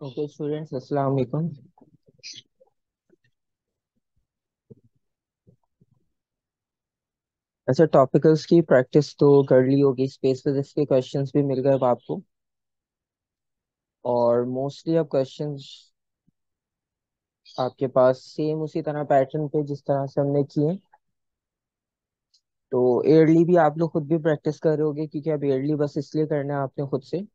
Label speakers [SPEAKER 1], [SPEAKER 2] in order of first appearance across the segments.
[SPEAKER 1] Okay students अस्सलाम वालेकुम अच्छा टॉपिकल्स की प्रैक्टिस तो कर ली होगी। स्पेस फिजिक्स के क्वेश्चंस भी मिल गए अब आपको। और मोस्टली अब क्वेश्चंस आपके पास सेम उसी तरह पैटर्न पे जिस तरह से हमने किए। तो एयरली भी आप लोग खुद भी प्रैक्टिस कर रहे होगे, क्योंकि अब एयरली बस इसलिए करना है आपने खुद से।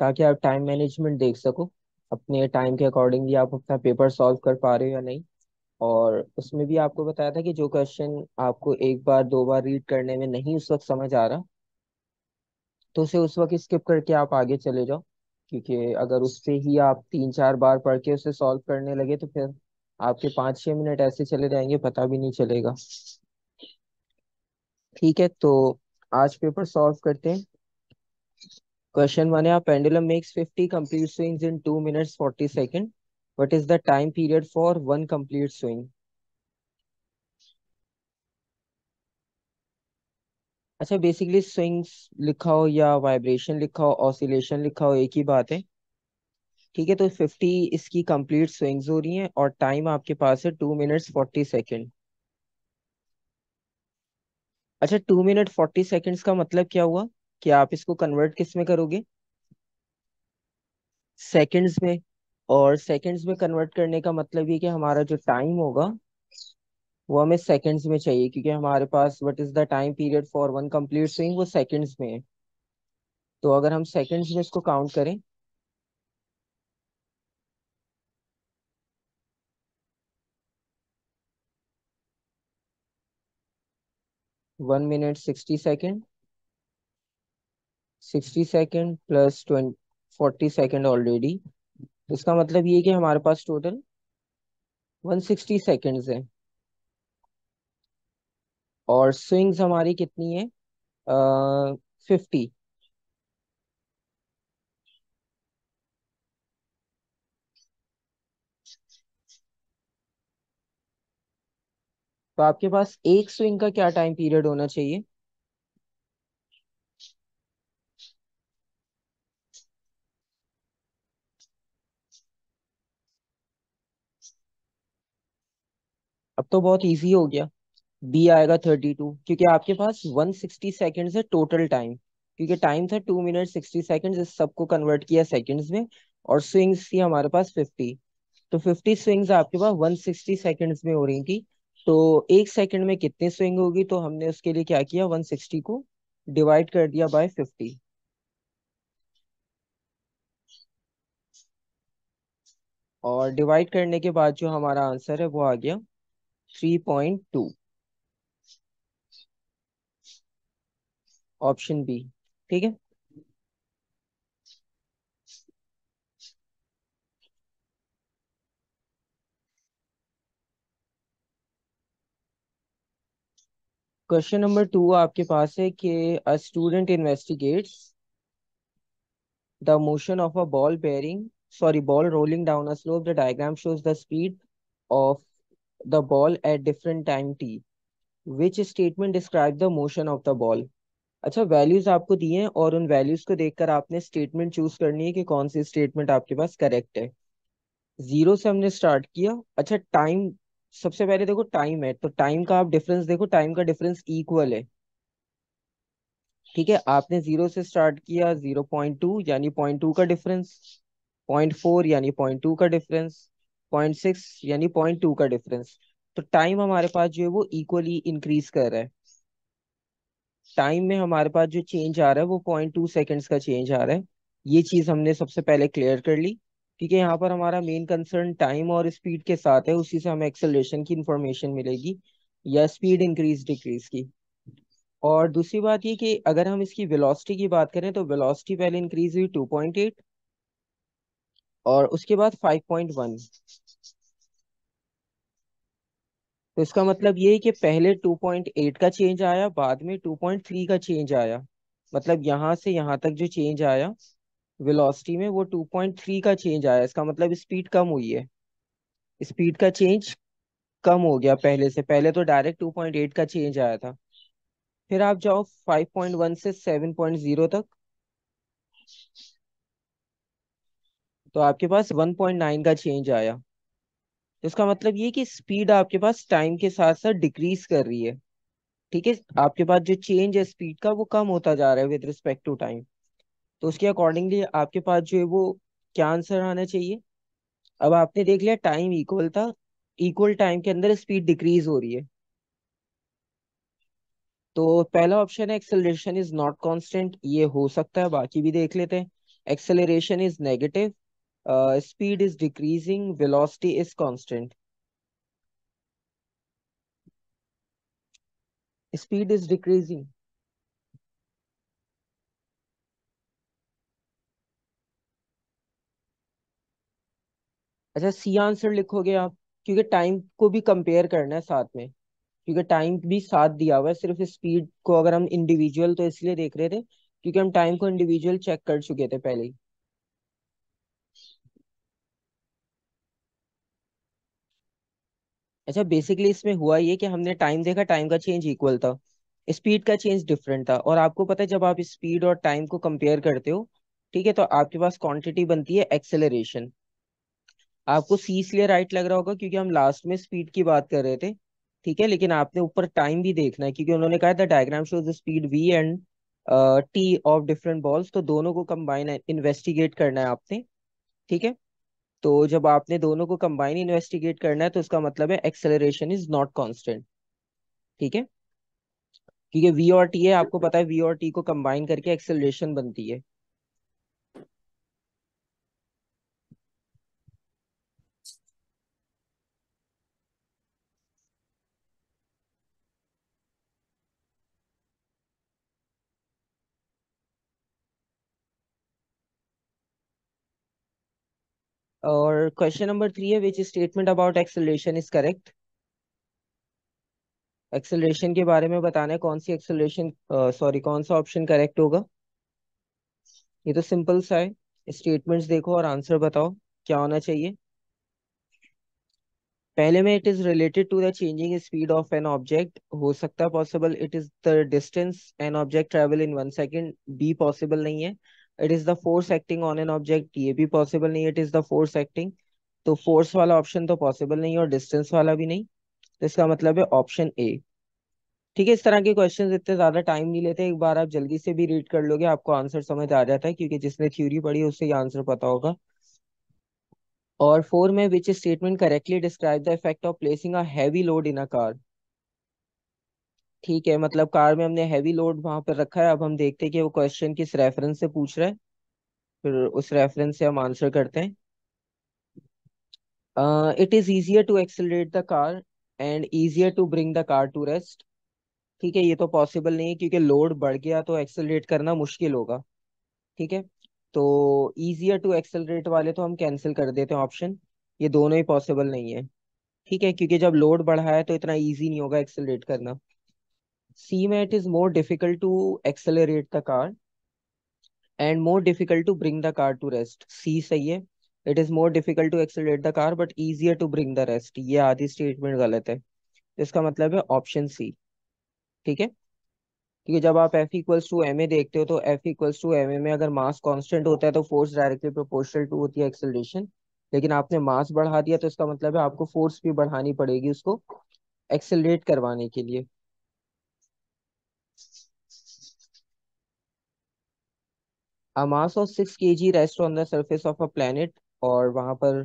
[SPEAKER 1] ताकि आप टाइम मैनेजमेंट देख सको, अपने टाइम के अकॉर्डिंगली आप अपना पेपर सॉल्व कर पा रहे हो या नहीं। और उसमें भी आपको बताया था कि जो क्वेश्चन आपको एक बार, दो बार रीड करने में नहीं उस वक्त समझ आ रहा तो उसे उस वक्त स्किप करके आप आगे चले जाओ। क्योंकि अगर उस पे ही आप तीन चार बार पढ़ के उसे सॉल्व करने लगे तो फिर आपके पाँच छः मिनट ऐसे चले जाएँगे, पता भी नहीं चलेगा। ठीक है तो आज पेपर सॉल्व करते हैं। क्वेश्चन वन है pendulum makes 50 complete swings in 2 minutes 40 seconds. What is the time period for one complete swing? अच्छा बेसिकली स्विंग्स लिखा हो या वाइब्रेशन लिखा हो ऑसिलेशन लिखा हो, एक ही बात है। ठीक है तो फिफ्टी इसकी कंप्लीट स्विंग्स हो रही हैं और टाइम आपके पास है टू मिनट्स फोर्टी सेकेंड अच्छा टू मिनट फोर्टी सेकेंड्स का मतलब क्या हुआ? कि आप इसको कन्वर्ट किसमें करोगे? सेकंड्स में। और सेकंड्स में कन्वर्ट करने का मतलब ये कि हमारा जो टाइम होगा, वो हमें सेकंड्स में चाहिए, क्योंकि हमारे पास what is the time period for one complete swing वो सेकंड्स में है। तो अगर हम सेकंड्स में इसको काउंट करें one minute sixty second sixty second plus twenty forty second already. इसका मतलब ये कि हमारे पास टोटल वन सिक्सटी सेकेंड्स है। और स्विंग्स हमारी कितनी है? फिफ्टी। तो आपके पास एक स्विंग का क्या टाइम पीरियड होना चाहिए? अब तो बहुत इजी हो गया। बी आएगा थर्टी टू क्योंकि आपके पास वन सिक्सटी सेकेंड है टोटल टाइम क्योंकि टाइम था टू मिनट सिक्सटी सेकेंड्स इस सबको कन्वर्ट किया सेकेंड्स में, और स्विंग्स थी हमारे पास फिफ्टी तो फिफ्टी स्विंग्स आपके पास वन सिक्सटी सेकेंड्स में हो रही थी। तो एक सेकेंड में कितनी स्विंग होगी? तो हमने उसके लिए क्या किया? वन सिक्सटी को डिवाइड कर दिया बाय फिफ्टी और डिवाइड करने के बाद जो हमारा आंसर है, वो आ गया। Three point two option B ठीक है? क्वेश्चन नंबर टू आपके पास है कि a student investigates the motion of a ball bearing sorry ball rolling down a slope. The diagram shows the speed of the ball at different time t. Which statement describe the motion of the ball? अच्छा values आपको दिए हैं और उन values को देखकर आपने statement choose करनी है कि कौन सी स्टेटमेंट आपके पास करेक्ट है। ज़ीरो से हमने स्टार्ट किया। अच्छा टाइम सबसे पहले देखो टाइम है तो टाइम का आप डिफरेंस देखो टाइम का डिफरेंस इक्वल है। ठीक है, आपने ज़ीरो से स्टार्ट किया ज़ीरो पॉइंट टू यानी पॉइंट टू का डिफरेंस पॉइंट फोर यानी पॉइंट टू का डिफरेंस पॉइंट सिक्स यानी पॉइंट टू का डिफरेंस तो टाइम हमारे पास जो है वो इक्वली इंक्रीज कर रहा है। टाइम में हमारे पास जो चेंज आ रहा है वो पॉइंट टू सेकेंड्स का चेंज आ रहा है। ये चीज़ हमने सबसे पहले क्लियर कर ली क्योंकि यहाँ पर हमारा मेन कंसर्न टाइम और स्पीड के साथ है, उसी से हमें एक्सेलरेशन की इंफॉर्मेशन मिलेगी या स्पीड इंक्रीज डिक्रीज की। और दूसरी बात ये कि अगर हम इसकी वेलोसिटी की बात करें तो वेलोसिटी पहले इंक्रीज हुई 2.8 और उसके बाद 5.1 तो इसका मतलब ये है कि पहले 2.8 का चेंज आया, बाद में 2.3 का चेंज आया। मतलब यहाँ से यहाँ तक जो चेंज आया वेलोसिटी में वो 2.3 का चेंज आया। इसका मतलब स्पीड कम हुई है। स्पीड का चेंज कम हो गया पहले से। पहले तो डायरेक्ट 2.8 का चेंज आया था। फिर आप जाओ 5.1 से 7.0 तक। तो आपके पास 1.9 का चेंज आया। इसका मतलब ये कि स्पीड आपके पास टाइम के साथ साथ डिक्रीज कर रही है। ठीक है? आपके पास जो चेंज है स्पीड का, वो कम होता जा रहा है विद रिस्पेक्ट टू टाइम तो उसके अकॉर्डिंगली आपके पास जो है वो क्या आंसर आना चाहिए? अब आपने देख लिया टाइम इक्वल था इक्वल टाइम के अंदर स्पीड डिक्रीज हो रही है। तो पहला ऑप्शन है एक्सेलरेशन इज़ नॉट कांस्टेंट ये हो सकता है, बाकी भी देख लेते हैं। Acceleration is negative speed is decreasing velocity is constant speed is decreasing अच्छा सी आंसर लिखोगे आप? क्योंकि टाइम को भी कंपेयर करना है साथ में। क्योंकि टाइम भी साथ दिया हुआ है, सिर्फ़ स्पीड को अगर हम इंडिविजुअल तो इसलिए देख रहे थे, क्योंकि हम टाइम को इंडिविजुअल चेक कर चुके थे पहले ही। अच्छा बेसिकली इसमें हुआ ये कि हमने टाइम देखा टाइम का चेंज इक्वल था। स्पीड का चेंज डिफरेंट था। और आपको पता है, जब आप स्पीड और टाइम को कंपेयर करते हो, ठीक है तो आपके पास क्वांटिटी बनती है एक्सेलरेशन आपको सी इसलिए राइट लग रहा होगा, क्योंकि हम लास्ट में स्पीड की बात कर रहे थे, ठीक है, लेकिन आपने ऊपर टाइम भी देखना है, क्योंकि उन्होंने कहा था diagram shows the speed V and T of different balls तो दोनों को कंबाइन इन्वेस्टिगेट करना है आपने, ठीक है? तो जब आपने दोनों को कंबाइन इन्वेस्टिगेट करना है तो उसका मतलब है एक्सेलरेशन इज़ नॉट कांस्टेंट ठीक है? क्योंकि वी और टी है, आपको पता है वी और टी को कंबाइन करके एक्सेलरेशन बनती है। और क्वेश्चन नंबर थ्री है which statement about acceleration is correct acceleration के बारे में बताना है, कौन सी एक्सेलरेशन सॉरी कौन सा ऑप्शन करेक्ट होगा? ये तो सिंपल सा है। स्टेटमेंट्स देखो और आंसर बताओ, क्या होना चाहिए? पहले में it is related to the changing speed of an object हो सकता है possible it is the distance an object travel in one second B possible नहीं है। It is the force acting on an object ये भी possible नहीं it is the force acting तो force वाला ऑप्शन तो पॉसिबल नहीं और डिस्टेंस वाला भी नहीं. तो इसका मतलब है ऑप्शन ए ठीक है, इस तरह के क्वेश्चंस इतने ज़्यादा टाइम नहीं लेते. एक बार आप जल्दी से भी रीड कर लोगे, आपको आंसर समझ आ जाता है, क्योंकि जिसने थ्योरी पढ़ी उससे आंसर पता होगा. और फोर में which statement correctly describe the effect of placing a heavy load in a car ठीक है मतलब कार में हमने हैवी लोड वहाँ पर रखा है, अब हम देखते हैं कि वो क्वेश्चन किस रेफरेंस से पूछ रहा है। फिर उस रेफरेंस से हम आंसर करते हैं। It is easier to accelerate the car and easier to bring the car to rest ठीक है, ये तो पॉसिबल नहीं है, क्योंकि लोड बढ़ गया तो एक्सेलरेट करना मुश्किल होगा। ठीक है तो इजियर टू एक्सेलरेट वाले तो हम कैंसिल कर देते हैं ऑप्शन ये दोनों ही पॉसिबल नहीं है। ठीक है, क्योंकि जब लोड बढ़ा है तो इतना इजी नहीं होगा एक्सेलरेट करना। सी में it is more difficult to accelerate the car and more difficult to bring the car to rest C सही है? It is more difficult to accelerate the car but easier to bring the rest ये आधी statement गलत है। इसका मतलब है option C ठीक है? क्योंकि जब आप F equals to M A देखते हो तो F equals to M A में अगर मास कांस्टेंट होता है तो फोर्स डायरेक्टली प्रोपोर्शनल टू होती है एक्सेलरेशन लेकिन आपने मास बढ़ा दिया तो इसका मतलब है आपको फोर्स भी बढ़ानी पड़ेगी उसको एक्सेलरेट करवाने के लिए। A mass of six K G rest on the surface of a planet और वहाँ पर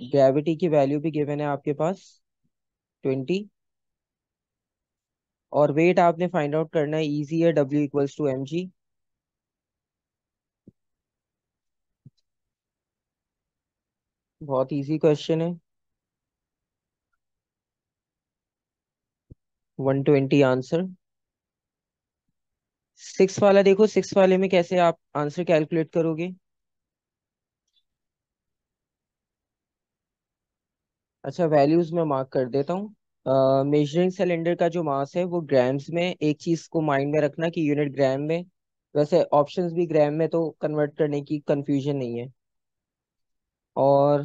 [SPEAKER 1] ग्रेविटी की वैल्यू भी गिवन है आपके पास ट्वेंटी और वेट आपने फाइंड आउट करना है इजी है W equals to M G बहुत इजी क्वेश्चन है। वन ट्वेंटी आंसर सिक्स वाला देखो, सिक्स वाले में कैसे आप आंसर कैलकुलेट करोगे? अच्छा वैल्यूज़ में मार्क कर देता हूँ। मेजरिंग सिलेंडर का जो मास है, वो ग्राम्स में एक चीज़ को माइंड में रखना कि यूनिट ग्राम में। वैसे ऑप्शंस भी ग्राम में तो कन्वर्ट करने की कंफ्यूजन नहीं है। और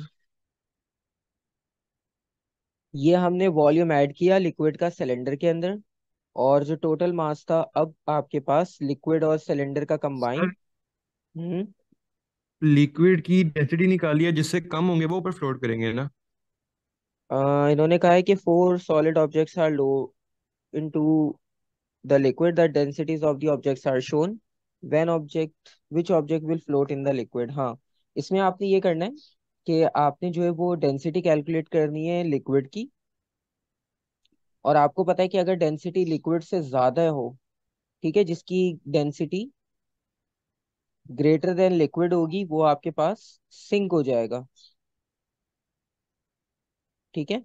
[SPEAKER 1] ये हमने वॉल्यूम ऐड किया लिक्विड का सिलेंडर के अंदर। और जो टोटल मास था अब आपके पास लिक्विड और सिलेंडर का कंबाइन हम्म।
[SPEAKER 2] लिक्विड की डेंसिटी निकाली है जिससे कम होंगे वो ऊपर फ्लोट करेंगे ना?
[SPEAKER 1] अ, इन्होंने कहा है कि four solid objects are low into the liquid the densities of the objects are shown. When object which object will float in the liquid? हाँ इसमें आपने ये करना है कि आपने जो है वो डेंसिटी कैलकुलेट करनी है लिक्विड की और आपको पता है कि अगर डेंसिटी लिक्विड से ज़्यादा हो ठीक है जिसकी डेंसिटी ग्रेटर देन लिक्विड होगी वो आपके पास सिंक हो जाएगा। ठीक है?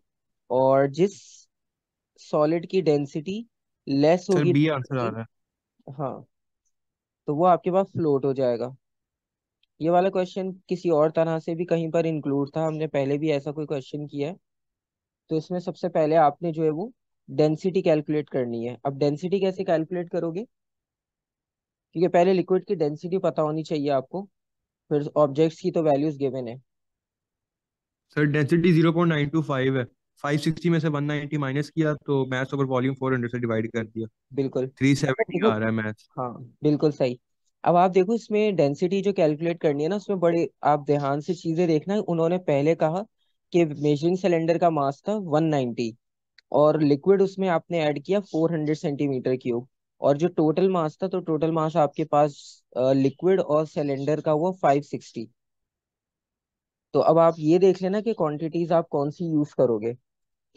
[SPEAKER 1] और जिस सॉलिड की डेंसिटी लेस होगी
[SPEAKER 2] बी आंसर आ रहा है।
[SPEAKER 1] हाँ तो वो आपके पास फ्लोट हो जाएगा। ये वाला क्वेश्चन किसी और तरह से भी कहीं पर इंक्लूड था हमने पहले भी ऐसा कोई क्वेश्चन किया है। तो इसमें सबसे पहले आपने जो है वो डेंसिटी कैलकुलेट करनी है। अब डेंसिटी कैसे कैलकुलेट करोगे? क्योंकि पहले लिक्विड की डेंसिटी पता होनी चाहिए आपको। फिर ऑब्जेक्ट्स की तो वैल्यूज़ गिवन है।
[SPEAKER 2] Sir density zero point nine two five है। फाइव सिक्सटी में से वन नाइनटी माइनस किया तो mass over volume four hundred से डिवाइड कर दिया।
[SPEAKER 1] बिल्कुल।
[SPEAKER 2] थ्री
[SPEAKER 1] अच्छा
[SPEAKER 2] सेवेंटी
[SPEAKER 1] देखो
[SPEAKER 2] आ रहा है मैथ्स
[SPEAKER 1] हाँ बिल्कुल सही। अब आप देखो इसमें डेंसिटी जो कैलकुलेट करनी है ना उसमें बड़े आप ध्यान से चीज़ें देखना। उन्होंने पहले कहा कि मेजरिंग सिलेंडर का मास था 190 और लिक्विड उसमें आपने ऐड किया 400 सेंटीमीटर क्यूब और जो टोटल मास था तो टोटल मास आपके पास लिक्विड और सिलेंडर का हुआ 560 तो अब आप ये देख लेना कि क्वांटिटीज आप कौन सी यूज़ करोगे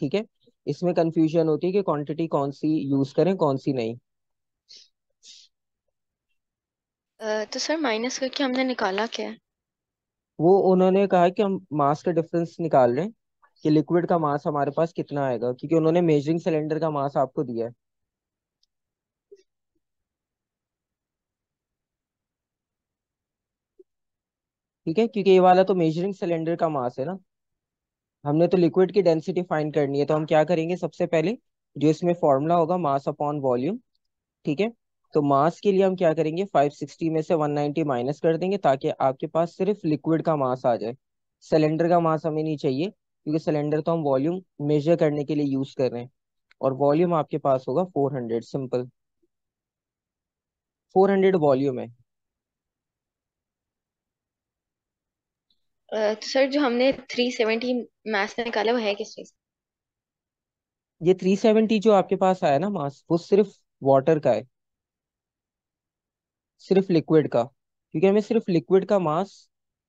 [SPEAKER 1] ठीक है? इसमें कंफ्यूजन होती है कि क्वांटिटी कौन सी यूज़ करें कौन सी नहीं।
[SPEAKER 3] तो सर माइनस करके हमने निकाला क्या
[SPEAKER 1] वो उन्होंने कहा कि हम मास का डिफरेंस निकाल रहे हैं। कि लिक्विड का मास हमारे पास कितना आएगा? क्योंकि उन्होंने मेजरिंग सिलेंडर का मास आपको दिया है। ठीक है? क्योंकि ये वाला तो मेजरिंग सिलेंडर का मास है ना। हमने तो लिक्विड की डेंसिटी फाइंड करनी है तो हम क्या करेंगे सबसे पहले, जो इसमें फॉर्मूला होगा मास अपॉन वॉल्यूम ठीक है? तो मास के लिए हम क्या करेंगे? 560 में से 190 माइनस कर देंगे, ताकि आपके पास सिर्फ़ लिक्विड का मास आ जाए। सिलेंडर का मास हमें नहीं चाहिए। क्योंकि सिलेंडर तो हम वॉल्यूम मेजर करने के लिए यूज़ कर रहे हैं। और वॉल्यूम आपके पास होगा 400 सिंपल 400 वॉल्यूम है।
[SPEAKER 3] तो सर जो हमने थ्री सेवेंटी मैथ्स में निकाला वो है किस चीज़?
[SPEAKER 1] ये 370 जो आपके पास आया ना मास वो सिर्फ़ वाटर का है। सिर्फ़ लिक्विड का। क्योंकि हमें सिर्फ़ लिक्विड का मास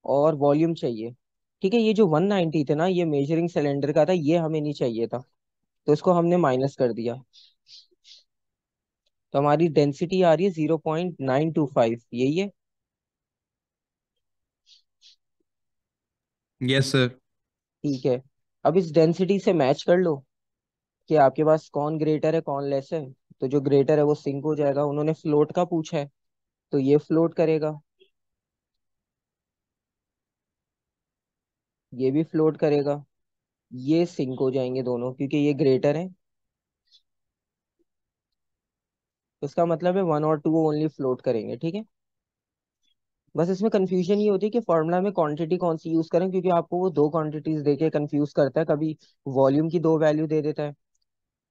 [SPEAKER 1] और वॉल्यूम चाहिए। ठीक है ये जो 190 थे ना ये मेजरिंग सिलेंडर का था ये हमें नहीं चाहिए था। तो इसको हमने माइनस कर दिया। तो हमारी डेंसिटी आ रही है 0.925 यही है?
[SPEAKER 2] यस सर
[SPEAKER 1] ठीक है। अब इस डेंसिटी से मैच कर लो कि आपके पास कौन ग्रेटर है कौन लेस है। तो जो ग्रेटर है वो सिंक हो जाएगा। उन्होंने फ्लोट का पूछा है। तो ये फ्लोट करेगा। ये भी फ्लोट करेगा। ये सिंक हो जाएँगे दोनों, क्योंकि ये ग्रेटर है। इसका मतलब है वन और टू ओनली फ्लोट करेंगे, ठीक है? बस इसमें कंफ्यूजन ये होती है कि फॉर्मूला में क्वांटिटी कौन सी यूज़ करें, क्योंकि आपको वो दो क्वांटिटीज देके कंफ्यूज करता है। कभी वॉल्यूम की दो वैल्यू दे देता है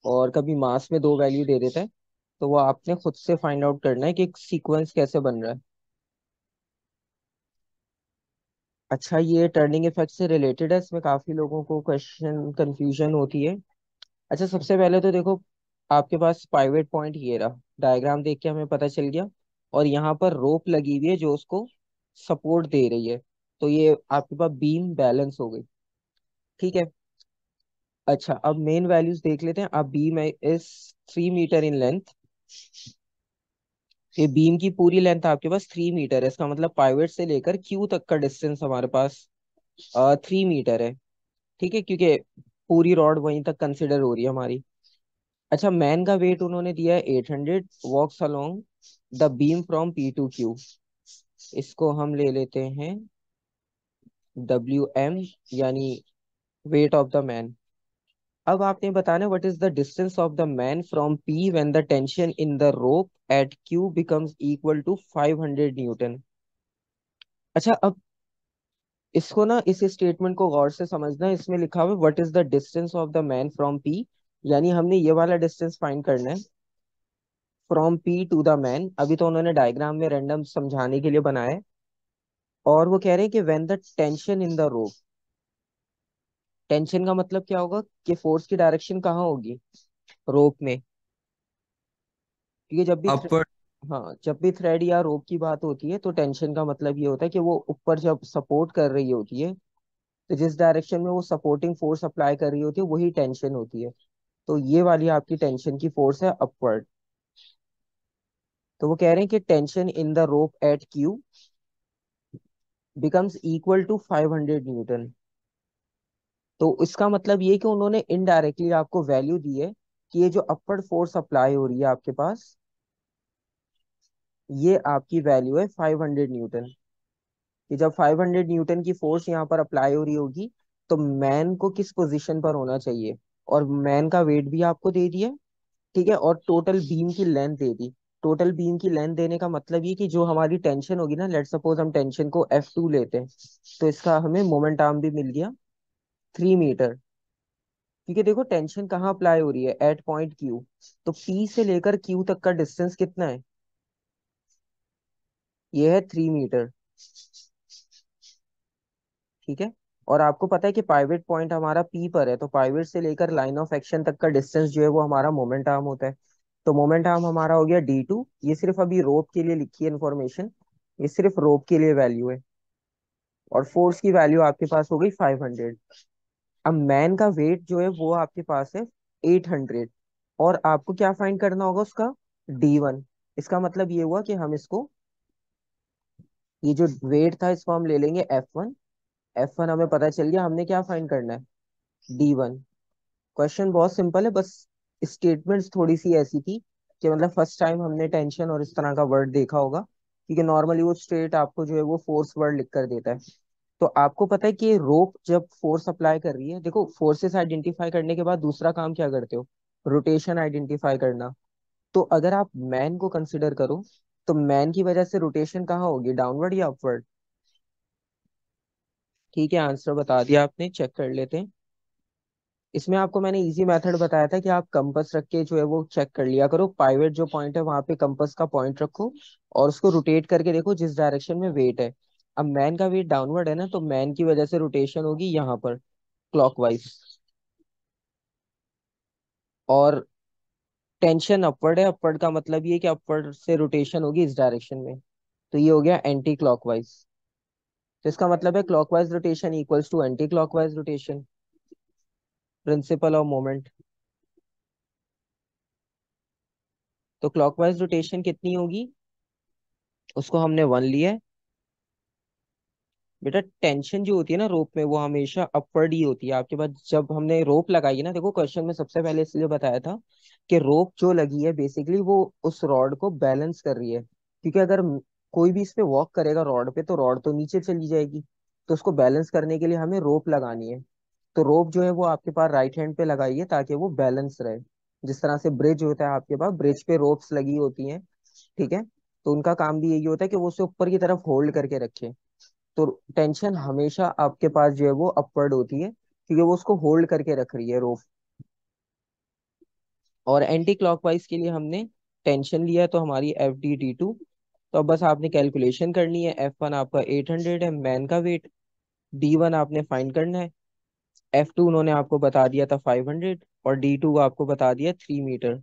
[SPEAKER 1] और कभी मास में दो वैल्यू दे देता है। तो वो आपने खुद से फाइंड आउट करना है कि सीक्वेंस कैसे बन रहा है। अच्छा ये टर्निंग इफ़ेक्ट से रिलेटेड है, इसमें काफ़ी लोगों को क्वेश्चन कंफ्यूजन होती है। अच्छा सबसे पहले तो देखो, आपके पास पाइवेट पॉइंट ये रहा। डायग्राम देख के हमें पता चल गया। और यहाँ पर रोप लगी हुई है, जो उसको सपोर्ट दे रही है। तो ये आपके पास बीम बैलेंस हो गई। ठीक है? अच्छा अब मेन वैल्यूज़ देख लेते हैं। अब beam is three metre in length ये बीम की पूरी लेंथ आपके पास थ्री मीटर है। इसका मतलब पाइवेट से लेकर क्यू तक का डिस्टेंस हमारे पास थ्री मीटर है। ठीक है? क्योंकि पूरी रॉड वहीं तक कंसिडर हो रही है हमारी। अच्छा मैन का वेट उन्होंने दिया है eight hundred walks along the beam from P to Q इसको हम ले लेते हैं डब्ल्यू एम यानी वेट ऑफ़ द मैन अब आपने बताना what is the distance of the man from P when the tension in the rope at Q becomes equal to 500 newton अच्छा अब इसको ना, इस स्टेटमेंट को गौर से समझना। इसमें लिखा हुआ what is the distance of the man from P यानी हमने ये वाला डिस्टेंस फाइंड करना है। From P to the man अभी तो उन्होंने डायग्राम में रैंडम समझाने के लिए बनाया और वो कह रहे हैं कि when the tension in the rope tension का मतलब क्या होगा कि फोर्स की डायरेक्शन कहाँ होगी? रोप में। क्योंकि जब भी थ्रे-
[SPEAKER 2] अपवर्ड
[SPEAKER 1] हाँ जब भी थ्रेड या रोप की बात होती है तो टेंशन का मतलब ये होता है कि वो ऊपर जब सपोर्ट कर रही होती है तो जिस डायरेक्शन में वो सपोर्टिंग फोर्स अप्लाई कर रही होती है वही टेंशन होती है। तो ये वाली आपकी टेंशन की फोर्स है अपवर्ड तो वो कह रहे हैं कि tension in the rope at Q becomes equal to 500 newton तो इसका मतलब ये कि उन्होंने इनडायरेक्टली आपको वैल्यू दी है कि ये जो अपवर्ड फोर्स अप्लाई हो रही है आपके पास, ये आपकी वैल्यू है 500 न्यूटन कि जब 500 न्यूटन की फोर्स यहाँ पर अप्लाई हो रही होगी तो मैन को किस पोजीशन पर होना चाहिए? और मैन का वेट भी आपको दे दिया, ठीक है? और टोटल बीम की लेंथ दे दी. टोटल बीम की लेंथ देने का मतलब ये कि जो हमारी टेंशन होगी ना लेट सपोज़ हम टेंशन को एफ़ टू लेते हैं तो इसका हमें मोमेंट आर्म भी मिल गया. थ्री मीटर क्योंकि देखो टेंशन कहाँ अप्लाई हो रही है? एट पॉइंट क्यू तो पी से लेकर क्यू तक का डिस्टेंस कितना है? ये है थ्री मीटर ठीक है? और आपको पता है कि पाइवेट पॉइंट हमारा पी पर है तो पाइवेट से लेकर लाइन ऑफ़ एक्शन तक का डिस्टेंस जो है वो हमारा मोमेंट आर्म होता है. तो मोमेंट आर्म हमारा हो गया डी टू ये सिर्फ़ अभी रोप के लिए लिखी है इन्फॉर्मेशन ये सिर्फ़ रोप के लिए वैल्यू है. और फोर्स की वैल्यू आपके पास हो गई फाइव हंड्रेड अब मैन का वेट जो है वो आपके पास है एट हंड्रेड और आपको क्या फाइंड करना होगा उसका? डी वन इसका मतलब ये हुआ कि हम इसको, ये जो वेट था इसको हम ले लेंगे एफ़ वन एफ़ वन हमें पता चल गया, हमने क्या फाइंड करना है? डी वन क्वेश्चन बहुत सिंपल है, बस स्टेटमेंट्स थोड़ी सी ऐसी थी कि मतलब फ़र्स्ट टाइम हमने टेंशन और इस तरह का वर्ड देखा होगा, क्योंकि नॉर्मली वो स्ट्रेट आपको जो है वो फोर्स वर्ड लिख कर देता है। तो आपको पता है कि रोप जब फोर्स अप्लाई कर रही है, देखो फोर्सेस आइडेंटिफाई करने के बाद दूसरा काम क्या करते हो? रोटेशन आइडेंटिफाई करना। तो अगर आप मैन को कंसिडर करो तो मैन की वजह से रोटेशन कहाँ होगी? डाउनवर्ड या अपवर्ड ठीक है आंसर बता दिया आपने चेक कर लेते हैं। इसमें आपको मैंने इजी मेथड बताया था कि आप कंपस रख के जो है वो चेक कर लिया करो। पाइवेट जो पॉइंट है, वहाँ पे कंपस का पॉइंट रखो और उसको रोटेट करके देखो जिस डायरेक्शन में वेट है। अब मैन का वेट डाउनवर्ड है ना तो मैन की वजह से रोटेशन होगी यहाँ पर क्लॉकवाइज और टेंशन अपवर्ड है अपवर्ड का मतलब ये कि अपवर्ड से रोटेशन होगी इस डायरेक्शन में. तो ये हो गया एंटी क्लॉकवाइज तो इसका मतलब है clockwise rotation equals to anti clockwise rotation principle of moment तो क्लॉकवाइज रोटेशन कितनी होगी? उसको हमने वन लिया है. बेटा टेंशन जो होती है ना रोप में, वो हमेशा अपवर्ड ही होती है। आपके पास जब हमने रोप लगाई है ना, देखो क्वेश्चन में सबसे पहले इसलिए बताया था कि रोप जो लगी है बेसिकली वो उस रॉड को बैलेंस कर रही है। क्योंकि अगर कोई भी इस पे वॉक करेगा रॉड पे तो रॉड तो नीचे चली जाएगी। तो उसको बैलेंस करने के लिए हमें रोप लगानी है। तो रोप जो है, वो आपके पास राइट हैंड पे लगाइए ताकि वो बैलेंस रहे। जिस तरह से ब्रिज होता है आपके पास ब्रिज पे रोप्स लगी होती हैं, ठीक है? तो उनका काम भी यही होता है कि वो उसे ऊपर की तरफ़ होल्ड करके रखे। तो टेंशन हमेशा आपके पास जो है वो अपवर्ड होती है, क्योंकि वो उसको होल्ड करके रख रही है रोप और एंटी क्लॉकवाइज के लिए हमने टेंशन लिया तो हमारी एफ़ डी डी टू तो बस आपने कैलकुलेशन करनी है। एफ़ वन आपका एट हंड्रेड है मैन का वेट डी वन आपने फाइंड करना है। एफ़ टू उन्होंने आपको बता दिया था फाइव हंड्रेड और डी टू आपको बता दिया थ्री मीटर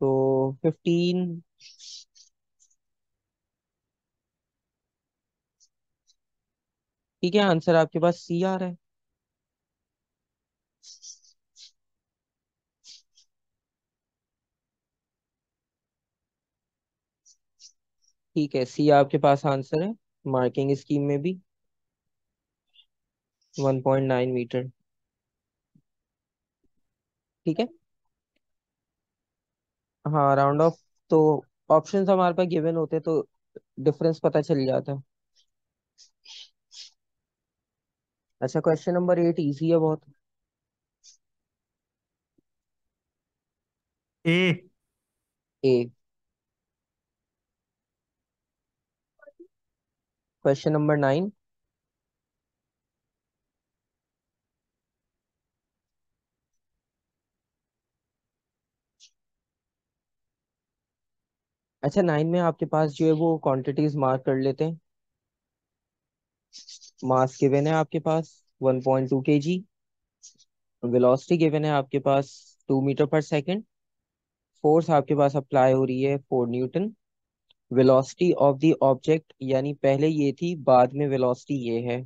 [SPEAKER 1] तो फिफ्टीन ठीक है आंसर आपके पास सी आ रहा है? ठीक है, सी आपके पास आंसर है, मार्किंग स्कीम में भी। One point nine metre. ठीक है। हाँ राउंड ऑफ़ तो ऑप्शंस हमारे पास गिवन होते तो डिफरेंस पता चल जाता अच्छा क्वेश्चन नंबर एट इजी है बहुत।
[SPEAKER 2] A
[SPEAKER 1] A question number nine अच्छा नाइन में आपके पास जो है वो क्वांटिटीज मार्क कर लेते हैं। मास गिवन है आपके पास वन पॉइंट टू के जी वेलोसिटी गिवन है आपके पास टू मीटर पर सेकेंड फोर्स आपके पास अप्लाई हो रही है four newton velocity of the object यानी पहले ये थी बाद में वेलोसिटी ये है।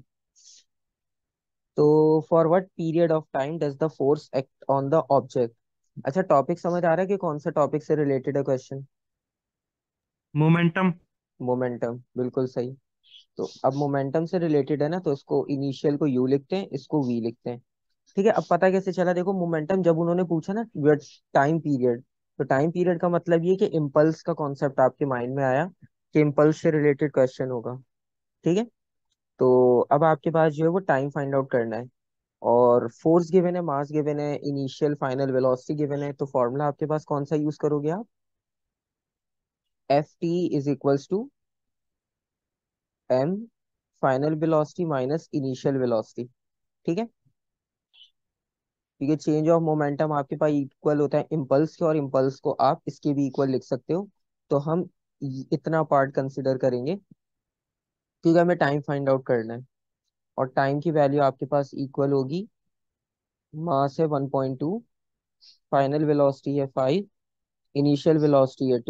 [SPEAKER 1] तो for what period of time does the force act on the object अच्छा टॉपिक समझ आ रहा है कि कौन सा टॉपिक से रिलेटेड है क्वेश्चन
[SPEAKER 2] मोमेंटम
[SPEAKER 1] मोमेंटम बिल्कुल सही। तो अब मोमेंटम से रिलेटेड है ना तो इसको इनिशियल को यू लिखते हैं, इसको वी लिखते हैं। ठीक है, अब पता कैसे चला? देखो मोमेंटम जब उन्होंने पूछा ना टाइम पीरियड तो टाइम पीरियड का मतलब ये कि इम्पल्स का कॉन्सेप्ट आपके माइंड में आया कि इम्पल्स से रिलेटेड क्वेश्चन होगा। ठीक है? तो अब आपके पास जो है वो टाइम फाइंड आउट करना है। और फोर्स गिवन है मास गिवन है इनिशियल फाइनल वेलोसिटी गिवन है तो फॉर्मूला आपके पास कौन सा यूज़ करोगे आप? F T is equals to M final velocity minus initial velocity ठीक है? क्योंकि चेंज ऑफ़ मोमेंटम आपके पास इक्वल होता है इम्पल्स के और इम्पल्स को आप इसके भी इक्वल लिख सकते हो। तो हम इतना पार्ट कंसिडर करेंगे। क्योंकि हमें टाइम फाइंड आउट करना है। और टाइम की वैल्यू आपके पास इक्वल होगी। मास है one point two final velocity है फाइव इनिशियल वेलोसिटी है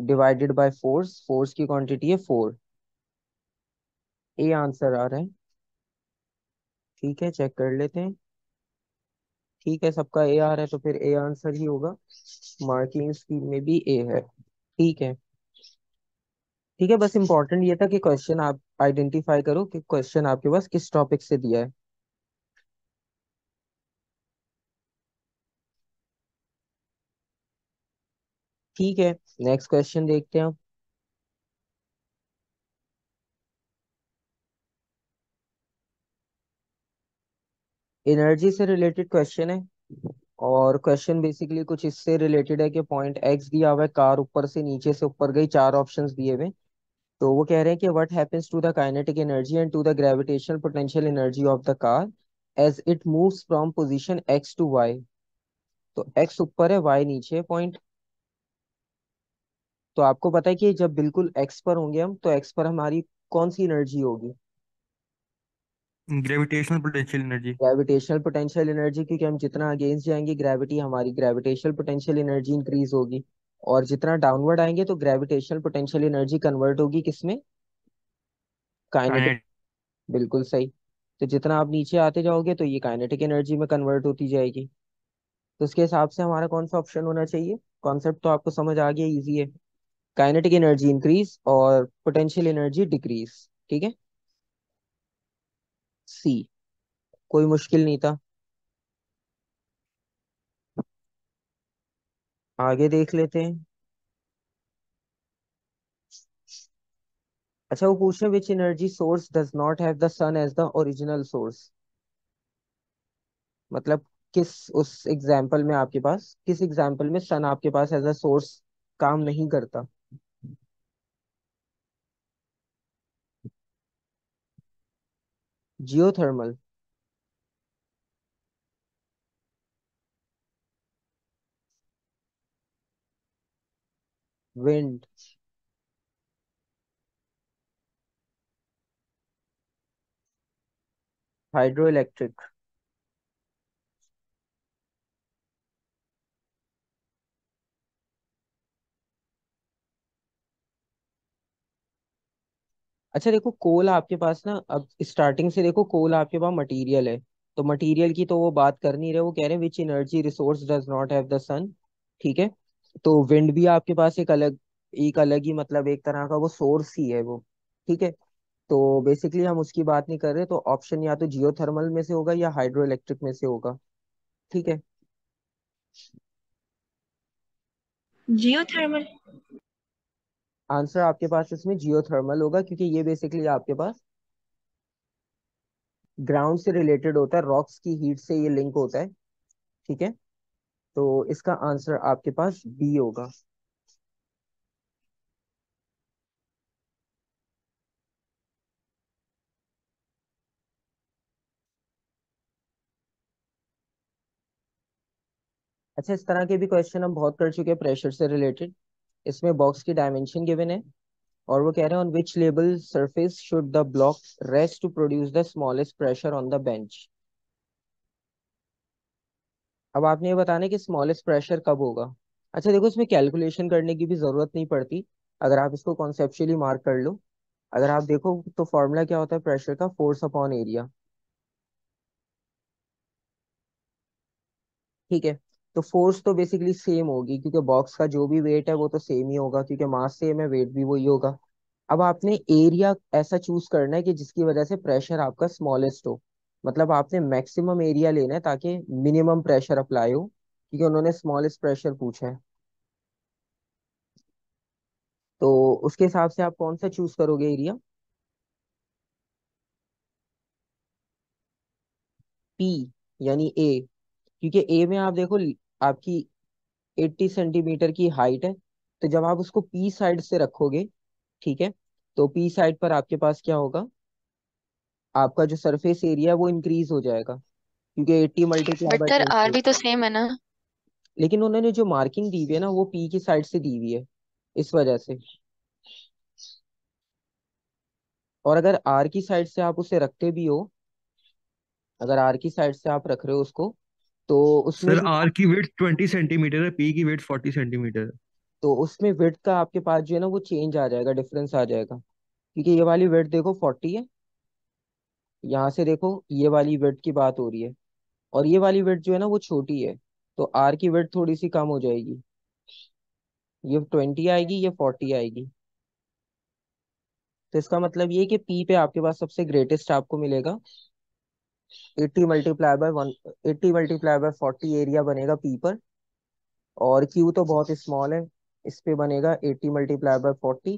[SPEAKER 1] डिवाइडेड बाय फोर्स फोर्स की क्वांटिटी है फोर ए आंसर आ रहा है। ठीक है चेक कर लेते हैं। ठीक है, सबका ए आ रहा है तो फिर ए आंसर ही होगा। मार्किंग स्कीम में भी ए है। ठीक है। ठीक है, बस इंपॉर्टेंट ये था कि क्वेश्चन आप आइडेंटिफाई करो कि क्वेश्चन आपके पास किस टॉपिक से दिया है। ठीक है नेक्स्ट क्वेश्चन देखते हैं एनर्जी से रिलेटेड क्वेश्चन है और क्वेश्चन बेसिकली कुछ इससे रिलेटेड है कि पॉइंट एक्स दिया हुआ है कार ऊपर से नीचे से ऊपर गई, चार ऑप्शंस दिए हुए। तो वो कह रहे हैं कि what happens to the kinetic energy and to the gravitational potential energy of the car as it moves from position X to Y तो एक्स ऊपर है वाई नीचे पॉइंट तो आपको पता है कि जब बिल्कुल एक्स पर होंगे हम तो एक्स पर हमारी कौन सी एनर्जी होगी?
[SPEAKER 2] Gravitational potential energy
[SPEAKER 1] gravitational potential energy क्योंकि हम जितना अगेंस्ट जाएँगे ग्रेविटी हमारी ग्रेविटेशनल पोटेंशियल एनर्जी इंक्रीज होगी। और जितना डाउनवर्ड आएँगे तो ग्रेविटेशनल पोटेंशियल एनर्जी कन्वर्ट होगी किसमें? काइनेटिक बिल्कुल सही। तो जितना आप नीचे आते जाओगे तो ये काइनेटिक एनर्जी में कन्वर्ट होती जाएगी। तो उसके हिसाब से हमारा कौन सा ऑप्शन होना चाहिए? कॉन्सेप्ट तो आपको समझ आ गया इजी है। काइनेटिक एनर्जी इंक्रीज और पोटेंशियल एनर्जी डिक्रीज ठीक है? सी कोई मुश्किल नहीं था। आगे देख लेते हैं। अच्छा वो पूछ रहे which energy source does not have the sun as the original source मतलब किस, उस एग्ज़ाम्पल में आपके पास, किस एग्ज़ाम्पल में सन आपके पास एज अ सोर्स काम नहीं करता? जियोथर्मल विंड हाइड्रो इलेक्ट्रिक अच्छा देखो कोल आपके पास ना, अब स्टार्टिंग से देखो कोल आपके पास मटेरियल है। तो मटेरियल की तो वो बात कर नहीं रहे, वो कह रहे हैं which energy resource does not have the sun ठीक है? तो विंड भी आपके पास एक अलग एक अलग ही मतलब एक तरह का वो सोर्स ही है वो। ठीक है? तो बेसिकली हम उसकी बात नहीं कर रहे तो ऑप्शन या तो जियोथर्मल में से होगा या हाइड्रो इलेक्ट्रिक में से होगा। ठीक है?
[SPEAKER 4] जियोथर्मल
[SPEAKER 1] आंसर आपके पास इसमें जियोथर्मल होगा, क्योंकि ये बेसिकली आपके पास ग्राउंड से रिलेटेड होता है रॉक्स की हीट से ये लिंक होता है, ठीक है? तो इसका आंसर आपके पास बी होगा। अच्छा इस तरह के भी क्वेश्चन हम बहुत कर चुके हैं प्रेशर से रिलेटेड इसमें बॉक्स की डायमेंशन गिवन है। और वो कह रहे हैं on which label surface should the block rest to produce the smallest pressure on the bench अब आपने ये बताना है कि स्मॉलेस्ट प्रेशर कब होगा। अच्छा देखो, इसमें कैलकुलेशन करने की भी ज़रूरत नहीं पड़ती। अगर आप इसको कॉन्सेप्चुअली मार्क कर लो। अगर आप देखो तो फॉर्मूला क्या होता है? प्रेशर का फोर्स अपॉन एरिया ठीक है। तो फोर्स तो बेसिकली सेम होगी, क्योंकि बॉक्स का जो भी वेट है वो तो सेम ही होगा, क्योंकि मास सेम है वेट भी वही होगा। अब आपने एरिया ऐसा चूज़ करना है कि जिसकी वजह से प्रेशर आपका स्मॉलेस्ट हो। मतलब आपने मैक्सिमम एरिया लेना है ताकि मिनिमम प्रेशर अप्लाई हो, क्योंकि उन्होंने स्मॉलेस्ट प्रेशर पूछा है। तो उसके हिसाब से आप कौन सा चूज़ करोगे एरिया पी यानी ए क्योंकि ए में आप देखो आपकी 80 सेंटीमीटर की हाइट है तो जब आप उसको पी साइड से रखोगे ठीक है तो पी साइड पर आपके पास क्या होगा? आपका जो सरफेस एरिया है वो इंक्रीज हो जाएगा क्योंकि 80 मल्टीप्लाई बाय
[SPEAKER 3] सर आर भी तो सेम है ना?
[SPEAKER 1] लेकिन उन्होंने जो मार्किंग दी हुई है ना वो पी की साइड से दी हुई है इस वजह से। और अगर आर की साइड से आप उसे रखते भी हो अगर आर की साइड से आप रख रहे हो उसको तो उसमें
[SPEAKER 2] सर आर की वेट ट्वेंटी सेंटीमीटर है पी की वेट फोर्टी सेंटीमीटर है।
[SPEAKER 1] तो उसमें विड्थ का आपके पास जो है ना वो चेंज आ जाएगा डिफरेंस आ जाएगा। क्योंकि ये वाली विड्थ देखो फोर्टी है। यहाँ से देखो ये वाली विड्थ की बात हो रही है। और ये वाली विड्थ जो है ना वो छोटी है। तो आर की विड्थ थोड़ी सी कम हो जाएगी। ये ट्वेंटी आएगी ये फोर्टी आएगी। तो इसका मतलब ये कि पी पे आपके पास सबसे ग्रेटेस्ट आपको मिलेगा। Eighty multiply by one eighty multiply by forty area बनेगा पी पर। और क्यू तो बहुत स्मॉल है, इस पे बनेगा eighty multiply by forty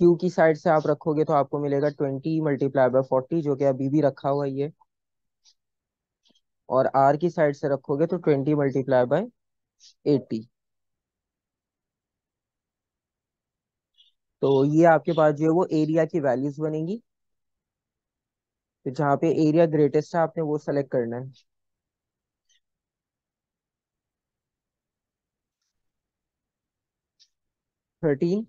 [SPEAKER 1] Q की साइड से आप रखोगे तो आपको मिलेगा ट्वेंटी मल्टीप्लाई बाय फोर्टी जो कि अभी भी रखा हुआ ही है। और आर की साइड से रखोगे तो ट्वेंटी मल्टीप्लाई बाय एट्टी। तो ये आपके पास जो है वो एरिया की वैल्यूज़ बनेंगी। तो जहाँ पे एरिया ग्रेटेस्ट है आपने वो सेलेक्ट करना है। थर्टीन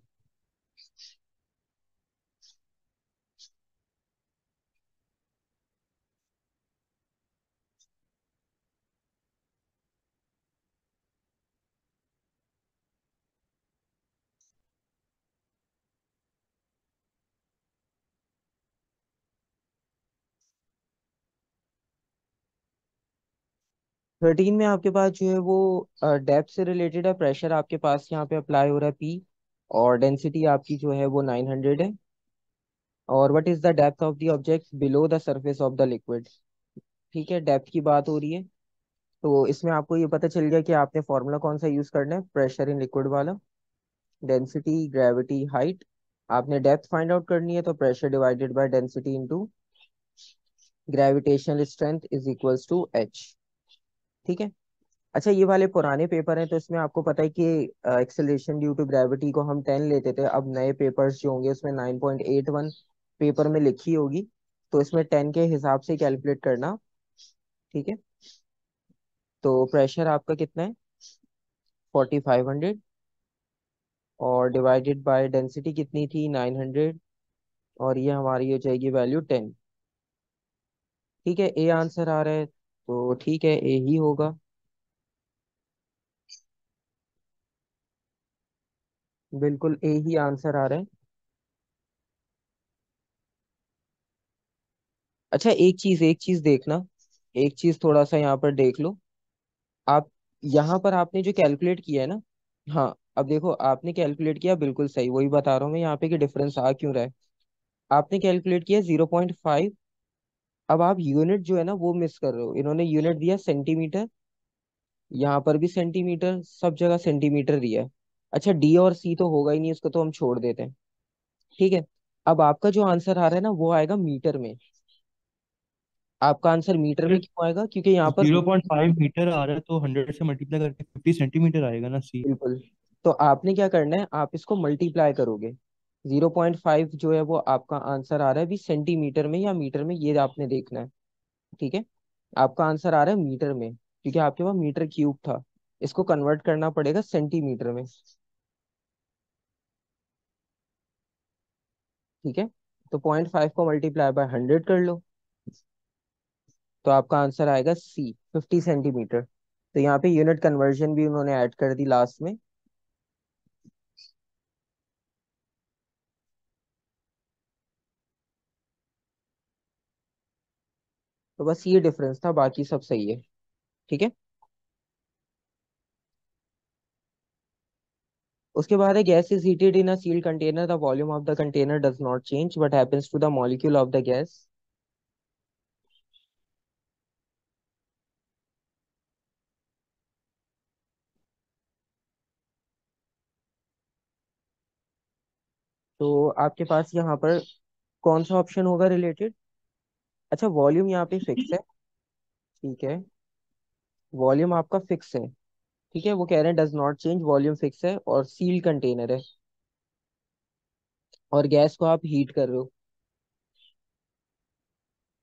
[SPEAKER 1] थर्टीन में आपके पास जो है वो डेप्थ से रिलेटेड है प्रेशर आपके पास यहाँ पे अप्लाई हो रहा है पी और डेंसिटी आपकी जो है वो नाइन हंड्रेड है। और what is the depth of the object below the surface of the liquid ठीक है डेप्थ की बात हो रही है। तो इसमें आपको ये पता चल गया कि आपने फॉर्मूला कौन सा यूज़ करना है? प्रेशर इन लिक्विड वाला। डेंसिटी ग्रेविटी हाइट आपने डेप्थ फाइंड आउट करनी है तो pressure divided by density into gravitational strength is equals to H ठीक है? अच्छा ये वाले पुराने पेपर हैं तो इसमें आपको पता है कि एक्सेलरेशन ड्यू टू ग्रेविटी को हम टेन लेते थे, अब नए पेपर्स जो होंगे, उसमें nine point eight one paper में लिखी होगी तो इसमें टेन के हिसाब से कैलकुलेट करना, ठीक है? तो प्रेशर आपका कितना है? फोर्टी फाइव हंड्रेड और डिवाइडेड बाय डेंसिटी कितनी थी? नाइन हंड्रेड और ये हमारी हो जाएगी वैल्यू टेन ठीक है? ए आंसर आ रहा है तो ठीक है, ए ही होगा। बिल्कुल ए ही आंसर आ रहा है। अच्छा एक चीज़ एक चीज़ देखना। एक चीज़ थोड़ा सा यहाँ पर देख लो। आप, यहाँ पर आपने जो कैलकुलेट किया है ना हाँ अब देखो, आपने कैलकुलेट किया बिल्कुल सही, वही बता रहा हूँ मैं यहाँ पे कि डिफरेंस आ क्यों रहा है। आपने कैलकुलेट किया ज़ीरो पॉइंट फाइव अब आप यूनिट जो है ना वो मिस कर रहे हो। इन्होंने यूनिट दिया सेंटीमीटर यहाँ पर भी सेंटीमीटर सब जगह सेंटीमीटर दिया है। अच्छा डी और सी तो होगा ही नहीं उसको तो हम छोड़ देते हैं। ठीक है अब आपका जो आंसर आ रहा है ना वो आएगा मीटर में। आपका आंसर मीटर में क्यों आएगा? क्योंकि यहाँ पर
[SPEAKER 2] ज़ीरो पॉइंट फाइव मीटर आ रहा है तो हंड्रेड से मल्टीप्लाई करके फिफ्टी सेंटीमीटर आएगा ना सी
[SPEAKER 1] बिल्कुल। तो आपने क्या करना है आप इसको मल्टीप्लाई करोगे। ज़ीरो पॉइंट फाइव जो है वो आपका आंसर आ रहा है भी सेंटीमीटर में या मीटर में, ये आपने देखना है, ठीक है? आपका आंसर आ रहा है मीटर में, क्योंकि आपके पास मीटर क्यूब था। इसको कन्वर्ट करना पड़ेगा सेंटीमीटर में, ठीक है? तो पॉइंट फाइव को मल्टीप्लाई बाय हंड्रेड कर लो तो आपका आंसर आएगा सी, फिफ्टी सेंटीमीटर। तो यहाँ पे यूनिट कन्वर्जन भी उन्होंने ऐड कर दी लास्ट में तो बस ये डिफरेंस था, बाकी सब सही है। ठीक है? उसके बाद है gas is heated in a sealed container the volume of the container does not change what happens to the molecule of the gas तो आपके पास यहाँ पर कौन सा ऑप्शन होगा रिलेटेड अच्छा वॉल्यूम यहाँ पे फिक्स है। ठीक है। वॉल्यूम आपका फिक्स है। ठीक है, वो कह रहे हैं does not change volume fix है और सील कंटेनर है। और गैस को आप हीट कर रहे हो।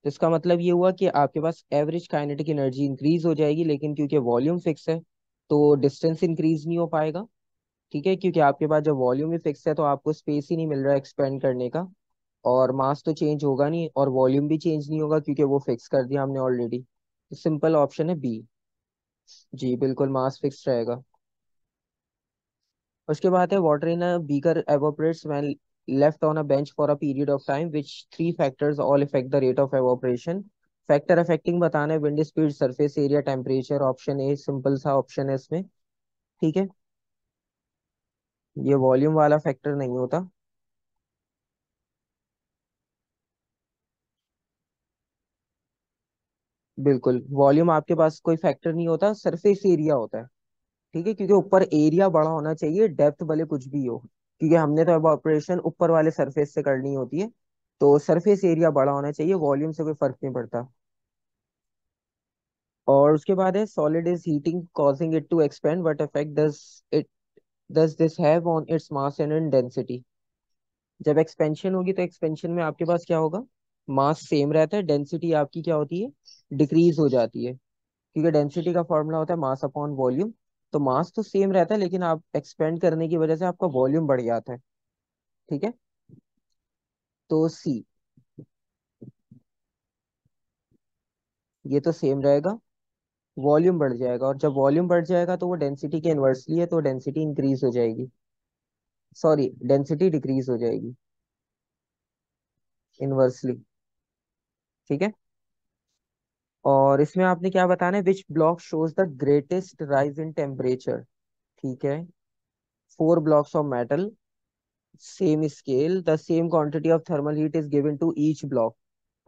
[SPEAKER 1] तो इसका मतलब ये हुआ कि आपके पास एवरेज काइनेटिक एनर्जी इंक्रीज हो जाएगी, लेकिन क्योंकि वॉल्यूम फिक्स है तो डिस्टेंस इंक्रीज नहीं हो पाएगा। ठीक है, क्योंकि आपके पास जब वॉल्यूम ही फिक्स है तो आपको स्पेस ही नहीं मिल रहा है एक्सपेंड करने का। और मास तो चेंज होगा नहीं और वॉल्यूम भी चेंज नहीं होगा क्योंकि वो फिक्स कर दिया हमने ऑलरेडी तो सिंपल ऑप्शन है बी जी, बिल्कुल मास फिक्स रहेगा। उसके बाद है water in a beaker evaporates when left on a bench for a period of time, which three factors all affect the rate of evaporation factor affecting बताना है wind speed surface area temperature option A simple सा option है इसमें। ठीक है? ये volume वाला factor नहीं होता। बिल्कुल वॉल्यूम आपके पास कोई फैक्टर नहीं होता सरफेस एरिया होता है, ठीक है? क्योंकि ऊपर एरिया बड़ा होना चाहिए डेप्थ भले कुछ भी हो, क्योंकि हमने तो अब ऑपरेशन ऊपर वाले सरफेस से करनी होती है तो सरफेस एरिया बड़ा होना चाहिए वॉल्यूम से कोई फ़र्क नहीं पड़ता। और उसके बाद है solid is heating causing it to expand what effect does it does this have on its mass and density जब एक्सपेंशन होगी तो एक्सपेंशन में आपके पास क्या होगा? मास सेम रहता है डेंसिटी आपकी क्या होती है? डिक्रीज हो जाती है। क्योंकि डेंसिटी का फॉर्मूला होता है मास अपॉन वॉल्यूम तो मास तो सेम रहता है, लेकिन आप एक्सपेंड करने की वजह से आपका वॉल्यूम बढ़ जाता है। ठीक है? तो सी ये तो सेम रहेगा। वॉल्यूम बढ़ जाएगा। और जब वॉल्यूम बढ़ जाएगा तो वो डेंसिटी के इन्वर्सली है तो डेंसिटी इंक्रीज हो जाएगी। सॉरी डेंसिटी डिक्रीज हो जाएगी। इन्वर्सली ठीक है? और इसमें आपने क्या बताना है? Which block shows the greatest rise in temperature ठीक है? Four blocks of metal same scale the same quantity of thermal heat is given to each block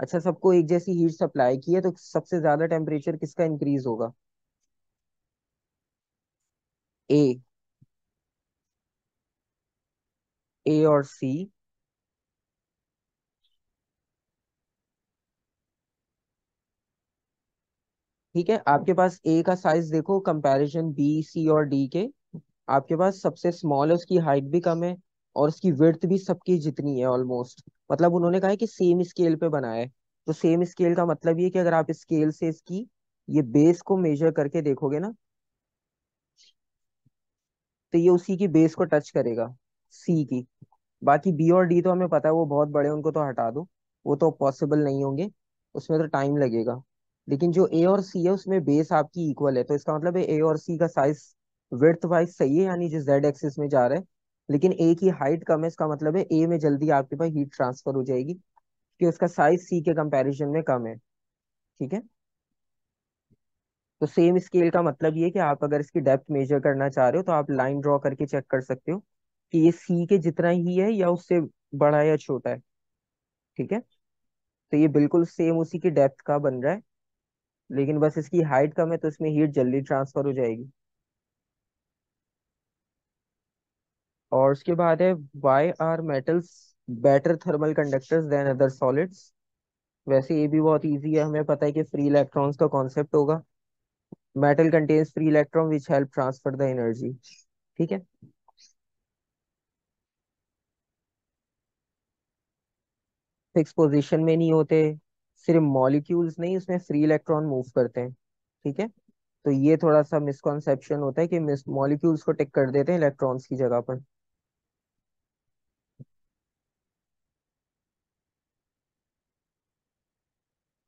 [SPEAKER 1] अच्छा सबको एक जैसी हीट सप्लाई की है तो सबसे ज़्यादा टेम्परेचर किसका इंक्रीज होगा? ए ए और सी ठीक है? आपके पास ए का साइज़ देखो कंपैरिजन बी सी और डी के। आपके पास सबसे स्मॉल है, उसकी हाइट भी कम है और उसकी विड्थ भी सबकी जितनी है ऑलमोस्ट मतलब उन्होंने कहा है कि सेम स्केल पे बनाया है। तो सेम स्केल का मतलब ये कि अगर आप स्केल से इसकी, ये बेस को मेजर करके देखोगे ना तो ये उसी की बेस को टच करेगा सी की। बाकी बी और डी तो हमें पता है, वो बहुत बड़े उनको तो हटा दो। वो तो पॉसिबल नहीं होंगे। उसमें तो टाइम लगेगा। लेकिन जो ए और सी है, उसमें बेस आपकी इक्वल है तो इसका मतलब है ए और सी का साइज़ विड्थ वाइज सही है, यानी जो जेड एक्सिस में जा रहा है। लेकिन ए की हाइट कम है, इसका मतलब है ए में जल्दी आपके पास हीट ट्रांसफ़र हो जाएगी, कि उसका साइज़ सी के कंपैरिजन में कम है। ठीक है? तो सेम स्केल का मतलब ये कि आप अगर इसकी डेप्थ मेजर करना चाह रहे हो तो आप लाइन ड्रॉ करके चेक कर सकते हो, कि ये सी के जितना ही है या उससे बड़ा या छोटा है। ठीक है? तो ये बिल्कुल सेम उसी की डेप्थ का बन रहा है। लेकिन बस इसकी हाइट कम है तो इसमें हीट जल्दी ट्रांसफ़र हो जाएगी। और उसके बाद है why are metals better thermal conductors than other solids वैसे ये भी बहुत इजी है, हमें पता है कि फ्री इलेक्ट्रॉन्स का कॉन्सेप्ट होगा। Metal contains free electron which help transfer the energy ठीक है? फिक्स पोजीशन में नहीं होते। सिर्फ़ मॉलिक्यूल्स नहीं उसमें फ्री इलेक्ट्रॉन मूव करते हैं, ठीक है तो ये थोड़ा सा मिसकॉन्सेप्शन होता है कि मॉलिक्यूल्स को टिक कर देते हैं इलेक्ट्रॉन्स की जगह पर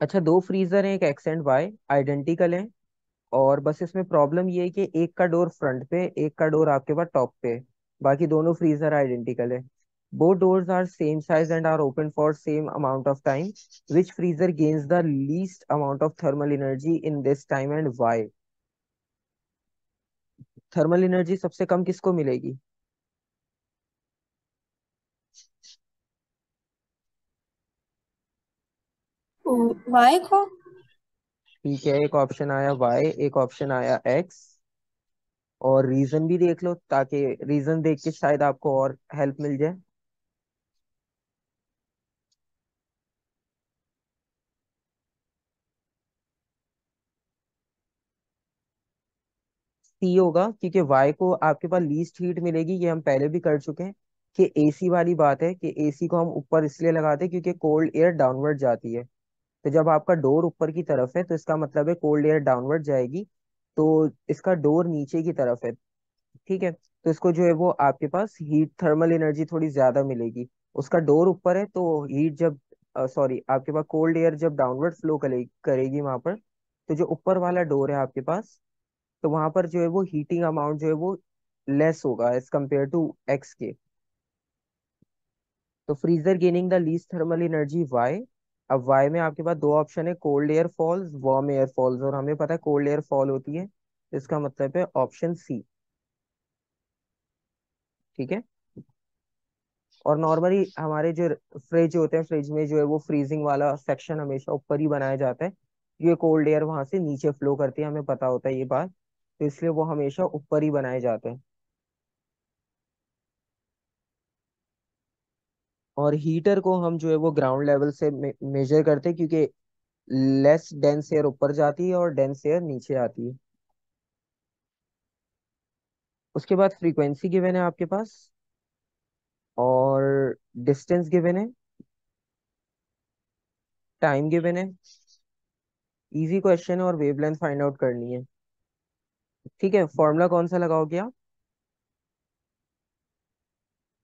[SPEAKER 1] अच्छा दो फ्रीजर हैं, एक एक्स एंड वाई आइडेंटिकल हैं, और बस इसमें प्रॉब्लम ये है कि एक का डोर फ्रंट पे, एक का डोर आपके पास टॉप पे। बाकी दोनों फ्रीजर आइडेंटिकल है both doors are same size and are open for same amount of time which freezer gains the least amount of thermal energy in this time and why thermal energy सबसे कम किसको मिलेगी
[SPEAKER 4] Y को
[SPEAKER 1] ठीक है एक option आया Y एक ऑप्शन आया एक्स और रीजन भी देख लो ताकि रीजन देख के शायद आपको और हेल्प मिल जाए सी होगा, क्योंकि वाई को आपके पास लीस्ट हीट मिलेगी, ये हम पहले भी कर चुके हैं, कि एसी वाली बात है कि एसी को हम ऊपर इसलिए लगाते हैं क्योंकि कोल्ड एयर डाउनवर्ड जाती है। तो जब आपका डोर ऊपर की तरफ़ है तो इसका मतलब है कोल्ड एयर डाउनवर्ड जाएगी तो इसका डोर नीचे की तरफ़ है, ठीक है? तो इसको जो है वो आपके पास हीट थर्मल एनर्जी थोड़ी ज़्यादा मिलेगी। उसका डोर ऊपर है तो हीट जब सॉरी आपके पास कोल्ड एयर जब डाउनवर्ड फ्लो करेगी वहाँ पर तो जो ऊपर वाला डोर है आपके पास तो वहाँ पर जो है वो हीटिंग अमाउंट जो है वो लेस होगा एज कंपेयर टू एक्स के। तो freezer gaining the least thermal energy Y अब वाई में आपके पास दो ऑप्शन है cold air falls warm air falls और हमें पता है कोल्ड एयर फॉल होती है, इसका मतलब है ऑप्शन सी ठीक है? और नॉर्मली हमारे जो फ्रिज होते हैं फ्रिज में जो है वो फ्रीजिंग वाला सेक्शन हमेशा ऊपर ही बनाया जाता है। ये कोल्ड एयर वहाँ से नीचे फ्लो करती है, हमें पता होता है ये बात। तो इसलिए वो हमेशा ऊपर ही बनाए जाते हैं। और हीटर को हम जो है वो ग्राउंड लेवल से मे, मेजर करते हैं क्योंकि लेस डेंस एयर ऊपर जाती है और डेंस एयर नीचे आती है। उसके बाद फ्रीक्वेंसी गिवन है आपके पास और डिस्टेंस गिवन है। टाइम गिवन है। इजी क्वेश्चन है और वेवलेंथ फाइंड आउट करनी है। ठीक है फॉर्मूला कौन सा लगाओगे आप?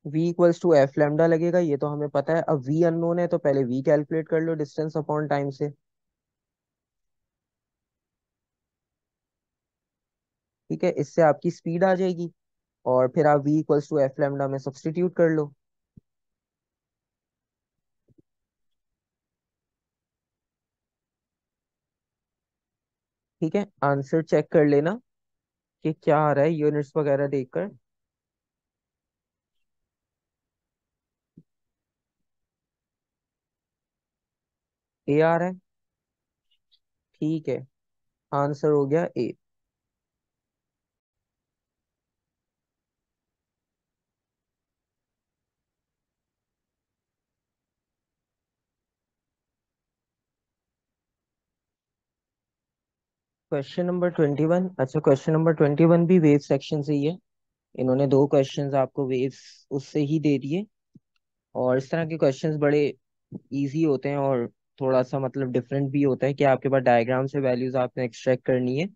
[SPEAKER 1] V equals to F lambda लगेगा, ये तो हमें पता है। अब v अननोन है तो पहले v कैलकुलेट कर लो डिस्टेंस अपॉन टाइम से। ठीक है, इससे आपकी स्पीड आ जाएगी, और फिर आप v equals to F lambda में सब्सटीट्यूट कर लो। ठीक है आंसर चेक कर लेना। कि क्या आ रहा है यूनिट्स वगैरह देखकर? ए आ रहा है। ठीक है, आंसर हो गया A. Question number twenty one अच्छा क्वेश्चन नंबर ट्वेंटी वन भी वेव सेक्शन से ही है। इन्होंने दो क्वेश्चंस आपको वेव्स उससे ही दे दिए। और इस तरह के क्वेश्चंस बड़े इजी होते हैं और थोड़ा सा मतलब डिफरेंट भी होता है कि आपके पास डायग्राम से वैल्यूज़ आपने एक्सट्रैक्ट करनी है।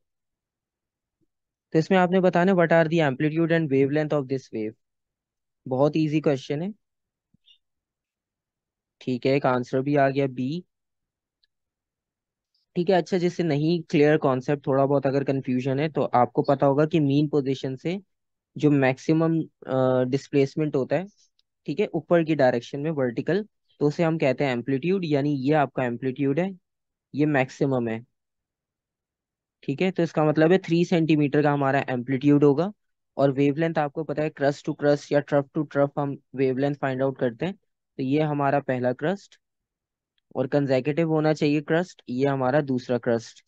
[SPEAKER 1] तो इसमें आपने बताना what are the amplitude and wavelength of this wave बहुत इजी क्वेश्चन है। ठीक है, एक आंसर भी आ गया बी ठीक है अच्छा जिससे नहीं क्लियर कॉन्सेप्ट थोड़ा बहुत अगर कंफ्यूजन है तो आपको पता होगा कि मीन पोजीशन से जो मैक्सिमम डिस्प्लेसमेंट होता है, ठीक है, ऊपर की डायरेक्शन में वर्टिकल तो उसे हम कहते हैं एम्पलीट्यूड यानी ये आपका एम्पलीट्यूड है, ये मैक्सिमम है। ठीक है तो इसका मतलब है थ्री सेंटीमीटर का हमारा एम्पलीट्यूड होगा, और वेवलेंथ आपको पता है क्रस्ट टू क्रस्ट या ट्रफ टू ट्रफ हम वेवलेंथ फाइंड आउट करते हैं तो ये हमारा पहला क्रस्ट और कंजेकेटिव होना चाहिए क्रस्ट ये हमारा दूसरा क्रस्ट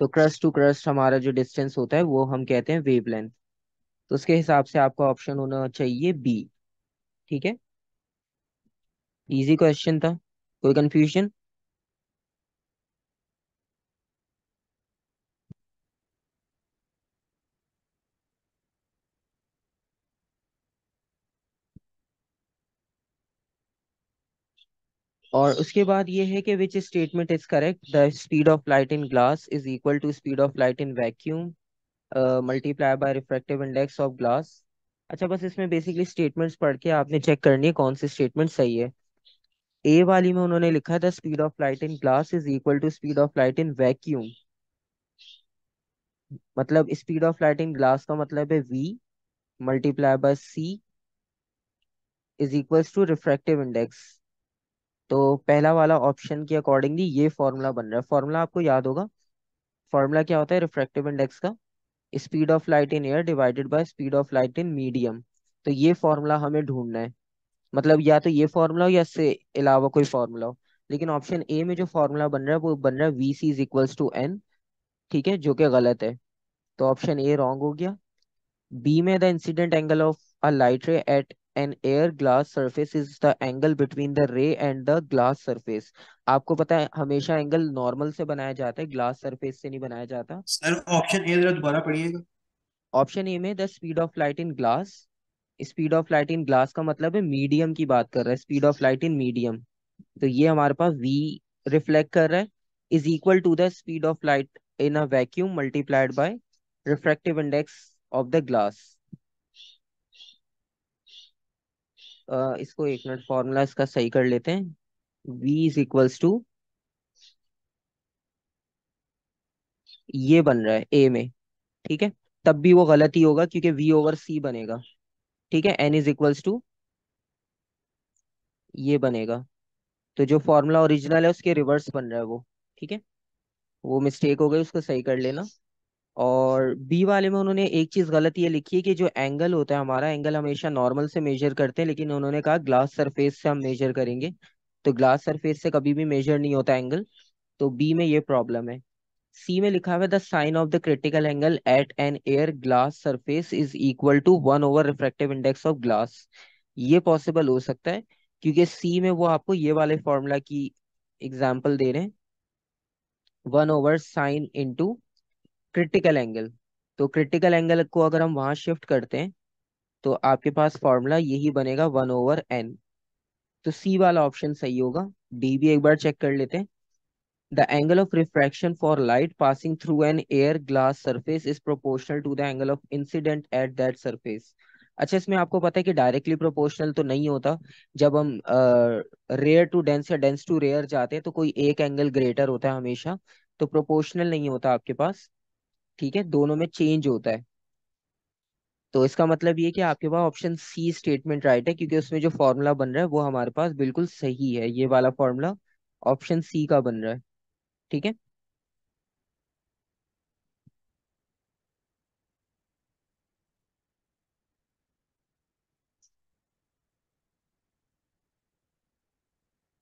[SPEAKER 1] तो क्रस्ट टू क्रस्ट हमारा जो डिस्टेंस होता है, वो हम कहते हैं वेवलेंथ तो उसके हिसाब से आपका ऑप्शन होना चाहिए बी ठीक है? इजी क्वेश्चन था? कोई कंफ्यूजन और उसके बाद ये है कि which statement is correct the speed of light in glass is equal to speed of light in vacuum multiply by refractive index of glass अच्छा बस इसमें बेसिकली स्टेटमेंट्स पढ़ के आपने चेक करनी है कौन सी स्टेटमेंट सही है। ए वाली में उन्होंने लिखा है the speed of light in glass is equal to speed of light in vacuum मतलब speed of light in glass का मतलब है v multiply by c is equals to refractive index तो पहला वाला ऑप्शन के अकॉर्डिंगली ये फॉर्मूला बन रहा है। फॉर्मूला आपको याद होगा? फॉर्मूला क्या होता है? रिफ्रैक्टिव इंडेक्स का। Speed of light in air divided by speed of light in medium तो ये फॉर्मूला हमें ढूंढना है। मतलब या तो ये फॉर्मूला हो या इससे अलावा कोई फॉर्मूला हो। लेकिन ऑप्शन ए में जो फॉर्मूला बन रहा है, वो बन रहा है v c is equals to n ठीक है? जो कि गलत है। तो ऑप्शन ए रॉन्ग हो गया। बी में the incident angle of a light ray at an air glass surface is the angle between the ray and the glass surface आपको पता है हमेशा एंगल नॉर्मल से बनाया जाता है ग्लास सरफेस से नहीं बनाया जाता।
[SPEAKER 2] सर ऑप्शन ए जरा दोबारा पढ़िएगा
[SPEAKER 1] ऑप्शन ए में the speed of light in glass speed of light in glass का मतलब है मीडियम की बात कर रहा है speed of light in medium तो ये हमारे पास v रिफ्लेक्ट कर रहा है। Is equal to the speed of light in a vacuum multiplied by refractive index of the glass इसको एक मिनट फॉर्मूला इसका सही कर लेते हैं। V इज़ इक्वल्स टू ये बन रहा है a में, ठीक है? तब भी वो गलत ही होगा क्योंकि v ओवर c बनेगा, ठीक है? N इज़ इक्वल्स टू ये बनेगा। तो जो फॉर्मूला ओरिजिनल है उसके रिवर्स बन रहा है वो, ठीक है? वो मिस्टेक हो गई, उसको सही कर लेना। और बी वाले में उन्होंने एक चीज़ गलत ये लिखी है कि जो एंगल होता है, हमारा एंगल हमेशा नॉर्मल से मेजर करते हैं, लेकिन उन्होंने कहा ग्लास सरफेस से हम मेजर करेंगे। तो ग्लास सरफेस से कभी भी मेजर नहीं होता एंगल तो बी में ये प्रॉब्लम है। सी में लिखा हुआ है the sine of the critical angle at an air glass surface is equal to one over refractive index of glass ये पॉसिबल हो सकता है, क्योंकि सी में वो आपको ये वाले फॉर्मूला की एग्ज़ाम्पल दे रहे हैं। One over sine into critical angle तो क्रिटिकल एंगल को अगर हम वहाँ शिफ्ट करते हैं तो आपके पास फॉर्मूला यही बनेगा वन ओवर एन तो सी वाला ऑप्शन सही होगा। डी भी एक बार चेक कर लेते हैं। The angle of refraction for light passing through an air glass surface is proportional to the angle of incident at that surface अच्छा इसमें आपको पता है कि डायरेक्टली प्रोपोर्शनल तो नहीं होता। जब हम रेयर टू डेंस या डेंस टू रेयर जाते हैं तो कोई एक एंगल ग्रेटर होता है हमेशा तो प्रोपोर्शनल नहीं होता आपके पास। ठीक है, दोनों में चेंज होता है। तो इसका मतलब ये कि आपके पास ऑप्शन सी स्टेटमेंट राइट है, क्योंकि उसमें जो फॉर्मूला बन रहा है, वो हमारे पास बिल्कुल सही है। ये वाला फॉर्मूला ऑप्शन सी का बन रहा है। ठीक है?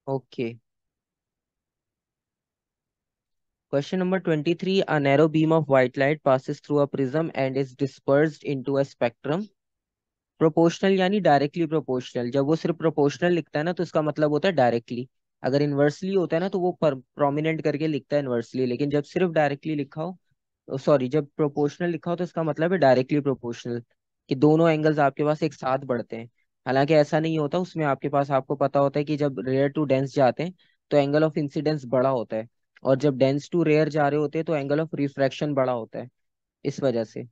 [SPEAKER 1] Okay Question number 23. A narrow beam of white light passes through a prism and is dispersed into a spectrum. Proportional यानी डायरेक्टली प्रोपोर्शनल जब वो सिर्फ़ प्रोपोर्शनल लिखता है ना तो इसका मतलब होता है डायरेक्टली अगर इन्वर्सली होता है ना तो वो प्रोमिनेंट करके लिखता है इन्वर्सली लेकिन जब सिर्फ़ डायरेक्टली लिखा हो सॉरी जब प्रोपोर्शनल लिखा हो तो इसका मतलब है डायरेक्टली प्रोपोर्शनल कि दोनों एंगल्स आपके पास एक साथ बढ़ते हैं. हालाँकि ऐसा नहीं होता, उसमें आपके पास आपको पता होता है कि जब रेयर टू डेंस जाते हैं तो एंगल ऑफ़ इंसिडेंस बड़ा होता है. और जब डेंस टू रेयर जा रहे होते हैं तो एंगल ऑफ़ रिफ्रैक्शन बड़ा होता है, इस वजह से।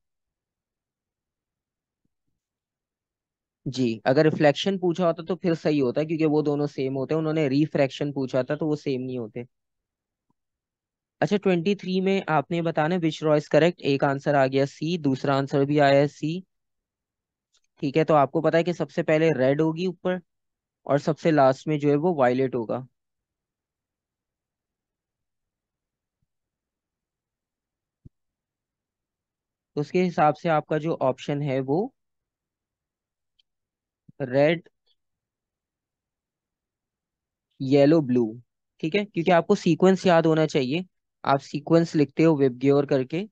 [SPEAKER 1] जी, अगर रिफ्लेक्शन पूछा होता तो फिर सही होता है क्योंकि वो दोनों सेम होते हैं, उन्होंने रिफ्रैक्शन पूछा था तो वो सेम नहीं होते। अच्छा ट्वेंटी थ्री में आपने बताना विच रॉइस करेक्ट एक आंसर आ गया सी दूसरा आंसर भी आया सी ठीक है तो आपको पता है कि सबसे पहले रेड होगी ऊपर, और सबसे लास्ट में जो है वो वायलेट होगा। उसके हिसाब से आपका जो ऑप्शन है वो रेड येलो ब्लू ठीक है? क्योंकि आपको सीक्वेंस याद होना चाहिए। आप सीक्वेंस लिखते हो वेबग्योर करके।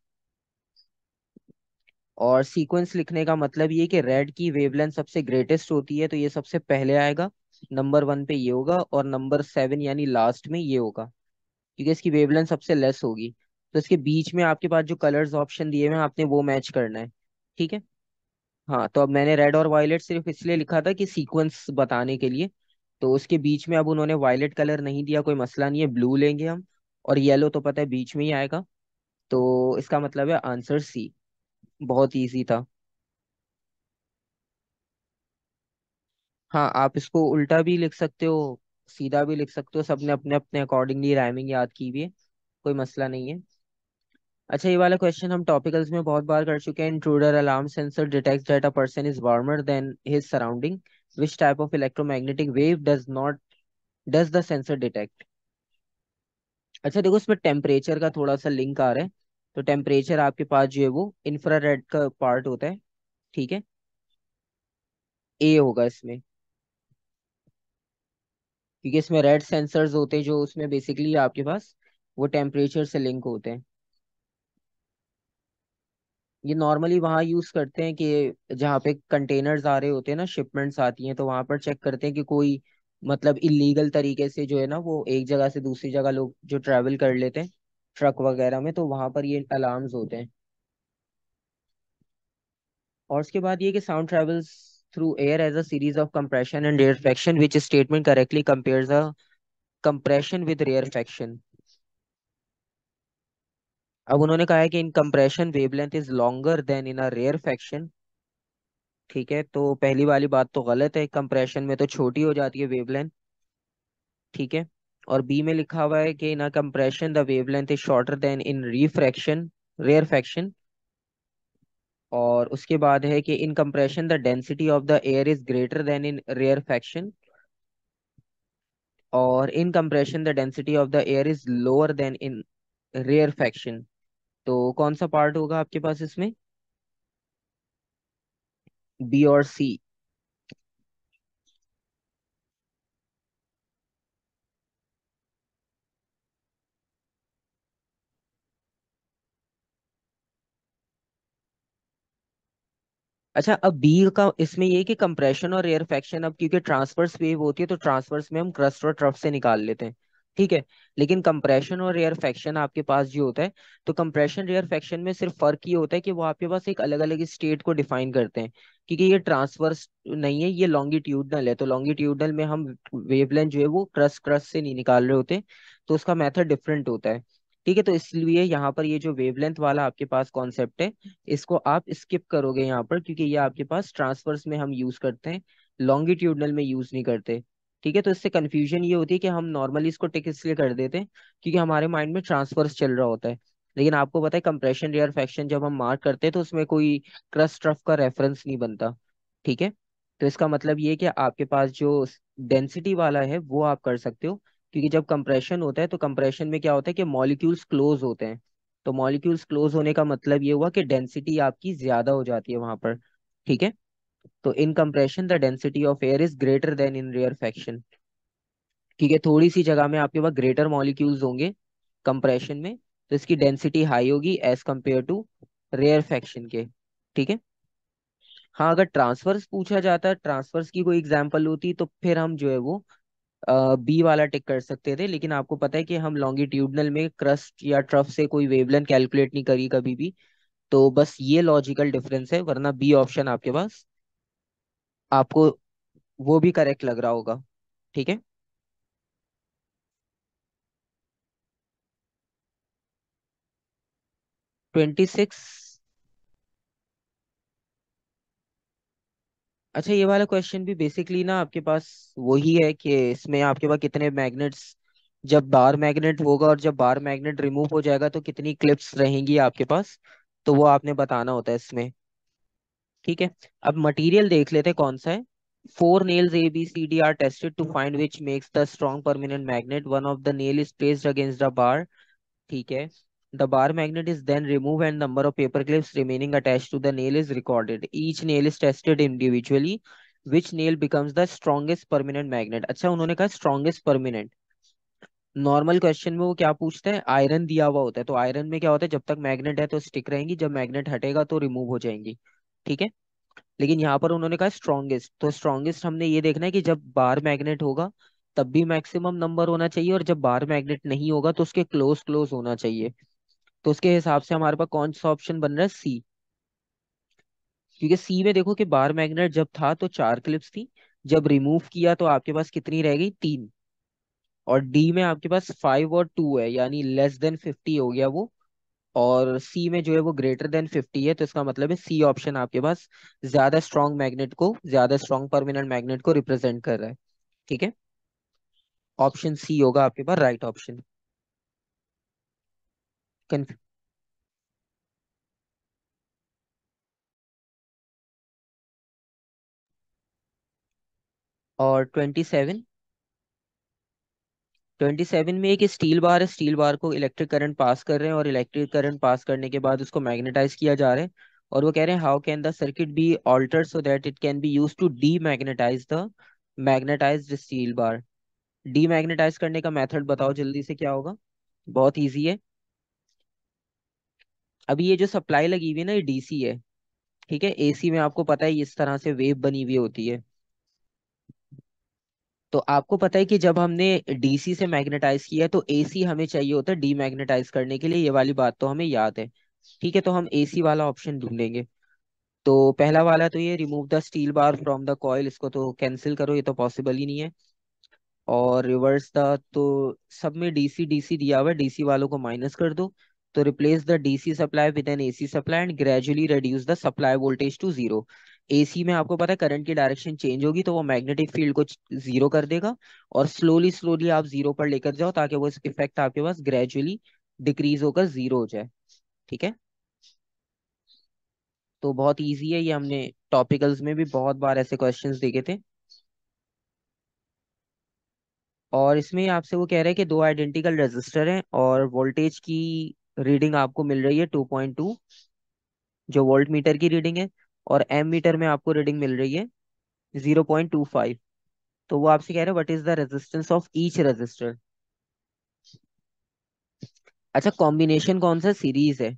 [SPEAKER 1] और सीक्वेंस लिखने का मतलब ये कि रेड की वेवलेंथ सबसे ग्रेटेस्ट होती है तो ये सबसे पहले आएगा। नंबर वन पे ये होगा और नंबर सेवन यानी लास्ट में ये होगा। क्योंकि इसकी वेवलेंथ सबसे लेस होगी। तो इसके बीच में आपके पास जो कलर्स ऑप्शन दिए हुए हैं, आपने वो मैच करना है। ठीक है? हाँ तो अब मैंने रेड और वायलेट सिर्फ़ इसलिए लिखा था कि सीक्वेंस बताने के लिए। तो उसके बीच में अब उन्होंने वायलेट कलर नहीं दिया, कोई मसला नहीं है ब्लू लेंगे हम। और येलो तो पता है बीच में ही आएगा। तो इसका मतलब है आंसर सी बहुत ईजी था। हाँ आप इसको उल्टा भी लिख सकते हो, सीधा भी लिख सकते हो, सबने अपने अपने अकॉर्डिंगली राइमिंग याद की हुई है। कोई मसला नहीं है। अच्छा ये वाला क्वेश्चन हम टॉपिकल्स में बहुत बार कर चुके हैं। Intruder alarm sensor detects that a person is warmer than his surrounding which type of electromagnetic wave does not does the sensor detect अच्छा देखो, इसमें टेम्परेचर का थोड़ा सा लिंक आ रहा है। तो टेम्परेचर आपके पास जो है वो इंफ्रारेड का पार्ट होता है, ठीक है? ए होगा इसमें। क्योंकि इसमें रेड सेंसर्स होते हैं जो उसमें बेसिकली आपके पास वो टेम्परेचर से लिंक होते हैं। ये नॉर्मली वहाँ यूज़ करते हैं कि जहाँ पे कंटेनर्स आ रहे होते हैं ना शिपमेंट्स आती हैं तो वहाँ पर चेक करते हैं कि कोई मतलब इलीगल तरीके से जो है ना, वो एक जगह से दूसरी जगह लोग जो ट्रैवल कर लेते हैं ट्रक वगैरह में तो वहाँ पर ये अलार्म्स होते हैं। और उसके बाद ये कि sound travels through air as a series of compression and rarefaction which statement correctly compares compression with rarefaction अब उन्होंने कहा है कि in compression wavelength is longer than in a rarefaction ठीक है तो पहली वाली बात तो गलत है कंप्रेशन में तो छोटी हो जाती है वेवलेंथ ठीक है, और बी में लिखा हुआ है कि in a compression the wavelength is shorter than in refraction rarefaction और उसके बाद है कि in compression the density of the air is greater than in rarefaction और in compression the density of the air is lower than in rarefaction तो कौन सा part होगा आपके पास इसमें? बी और सी। अच्छा अब बी का इसमें ये कि कंप्रेशन और रेयरफेक्शन अब क्योंकि ट्रांसवर्स वेव होती है तो ट्रांसवर्स में हम क्रस्ट और ट्रफ से निकाल लेते हैं। ठीक है? लेकिन कंप्रेशन और रेयर फैक्शन आपके पास जो होता है तो कंप्रेशन रेयर फैक्शन में सिर्फ़ फ़र्क ये होता है कि वो आपके पास एक अलग अलग स्टेट को डिफाइन करते हैं। क्योंकि ये ट्रांसवर्स नहीं है, ये लॉन्गिट्यूडनल है तो लॉन्गिट्यूडनल में हम वेवलेंथ जो है वो क्रस क्रस से नहीं निकाल रहे होते तो उसका मेथड डिफरेंट होता है। ठीक है? तो इसलिए यहाँ पर ये जो वेवलेंथ वाला आपके पास कॉन्सेप्ट है, इसको आप स्किप करोगे यहाँ पर, क्योंकि ये आपके पास ट्रांसफर्स में हम यूज़ करते हैं लॉन्गिट्यूडनल में यूज़ नहीं करते। ठीक है तो इससे कंफ्यूजन ये होती है कि हम नॉर्मली इसको टिक इसलिए कर देते हैं, क्योंकि हमारे माइंड में ट्रांसफर्स चल रहा होता है। लेकिन आपको पता है कंप्रेशन रेयरफेक्शन जब हम मार्क करते हैं तो उसमें कोई क्रस्ट रफ का रेफरेंस नहीं बनता, ठीक है? तो इसका मतलब ये कि आपके पास जो डेंसिटी वाला है, वो आप कर सकते हो, क्योंकि जब कंप्रेशन होता है तो कंप्रेशन में क्या होता है कि मॉलिक्यूल्स क्लोज होते हैं। तो मॉलिक्यूल्स क्लोज होने का मतलब ये हुआ कि डेंसिटी आपकी ज़्यादा हो जाती है वहाँ पर, ठीक है? तो in compression the density of air is greater than in rarefaction ठीक है थोड़ी सी जगह में आपके पास ग्रेटर मॉलिक्यूल्स होंगे कंप्रेशन में तो इसकी डेंसिटी हाई होगी as compare to rarefaction के, ठीक है? हाँ अगर ट्रांसफर्स पूछा जाता है ट्रांसफर्स की कोई एग्जांपल होती तो फिर हम जो है वो बी वाला टिक कर सकते थे, लेकिन आपको पता है कि हम लॉन्गिट्यूडनल में क्रस्ट या ट्रफ से कोई वेवलेंथ कैलकुलेट नहीं करी कभी भी तो बस ये लॉजिकल डिफरेंस है, वरना बी ऑप्शन आपके पास आपको वो भी करेक्ट लग रहा होगा, ठीक है? Twenty six. अच्छा ये वाला क्वेश्चन भी बेसिकली ना आपके पास वही है कि इसमें आपके पास कितने मैग्नेट्स जब बार मैग्नेट होगा और जब बार मैग्नेट रिमूव हो जाएगा तो कितनी क्लिप्स रहेंगी आपके पास तो वो आपने बताना होता है इसमें। ठीक है? अब मटेरियल देख लेते कौन सा है। Four nails A B C D are tested to find which makes the strong permanent magnet one of the nail is placed against the bar ठीक है? The bar magnet is then remove and number of paper clips remaining attach to the nail is recorded each nail is tested individually which nail becomes the strongest permanent magnet अच्छा उन्होंने कहा strongest permanent normal question में वो क्या पूछते हैं? Iron दिया हुआ होता है। तो आयरन में क्या होता है? जब तक मैग्नेट है तो स्टिक रहेंगी। जब मैग्नेट हटेगा तो रिमूव हो जाएँगी। ठीक है? लेकिन यहाँ पर उन्होंने कहा स्ट्रॉन्गेस्ट तो स्ट्रॉन्गेस्ट हमने ये देखना है कि जब बार मैग्नेट होगा, तब भी मैक्सिमम नंबर होना चाहिए और जब बार मैग्नेट नहीं होगा तो उसके क्लोज क्लोज होना चाहिए। तो उसके हिसाब से हमारे पास कौन सा ऑप्शन बन रहा है? सी क्योंकि सी में देखो कि बार मैग्नेट जब था तो चार क्लिप्स थी। जब रिमूव किया तो आपके पास कितनी रह गई? तीन। और डी में आपके पास फाइव और टू है, यानी लेस देन फिफ्टी हो गया वो। और सी में जो है वो ग्रेटर देन फिफ्टी है तो इसका मतलब है सी ऑप्शन आपके पास ज़्यादा स्ट्रॉन्ग मैग्नेट को, ज़्यादा स्ट्रॉन्ग परमानेंट मैग्नेट को रिप्रेजेंट कर रहा है। ठीक है? ऑप्शन सी होगा आपके पास राइट ऑप्शन और ट्वेंटी सेवन ट्वेंटी सेवन में एक स्टील बार है। स्टील बार को इलेक्ट्रिक करंट पास कर रहे हैं और इलेक्ट्रिक करंट पास करने के बाद उसको मैग्नेटाइज किया जा रहा है। और वो कह रहे हैं how can the circuit be altered so that it can be use to demagnetize the magnetize steel bar demagnetize करने का मेथड बताओ जल्दी से, क्या होगा? बहुत ईजी है। अभी ये जो सप्लाई लगी हुई है ना, ये डीसी है। ठीक है? एसी में आपको पता है इस तरह से वेव बनी हुई होती है। तो आपको पता है कि जब हमने डीसी से मैग्नेटाइज किया तो एसी हमें चाहिए होता है डीमैग्नेटाइज करने के लिए। ये वाली बात तो हमें याद है। ठीक है तो हम एसी वाला ऑप्शन ढूंढेंगे। तो पहला वाला तो ये remove the steel bar from the coil इसको तो कैंसिल करो, ये तो पॉसिबल ही नहीं है। और रिवर्स द तो सब में डीसी डीसी दिया हुआ है डीसी वालों को माइनस कर दो। तो replace the DC supply with an AC supply and gradually reduce the supply voltage to zero AC में आपको पता है करंट की डायरेक्शन चेंज होगी तो वो मैग्नेटिक फ़ील्ड को ज़ीरो कर देगा और स्लोली स्लोली आप ज़ीरो पर लेकर जाओ ताकि वो इफ़ेक्ट आपके पास ग्रेजुअली डिक्रीज होकर ज़ीरो हो जाए। ठीक है? तो बहुत इजी है, ये हमने टॉपिकल्स में भी बहुत बार ऐसे क्वेश्चंस देखे थे। और इसमें आपसे वो कह रहे हैं कि दो आइडेंटिकल रेजिस्टर हैं और वोल्टेज की रीडिंग आपको मिल रही है टू पॉइंट टू जो वोल्ट मीटर की रीडिंग है। और एम मीटर में आपको रीडिंग मिल रही है ज़ीरो पॉइंट टू फाइव तो वो आपसे कह रहे हैं what is the resistance of each resistor अच्छा कॉम्बिनेशन कौन सा? सीरीज़ है।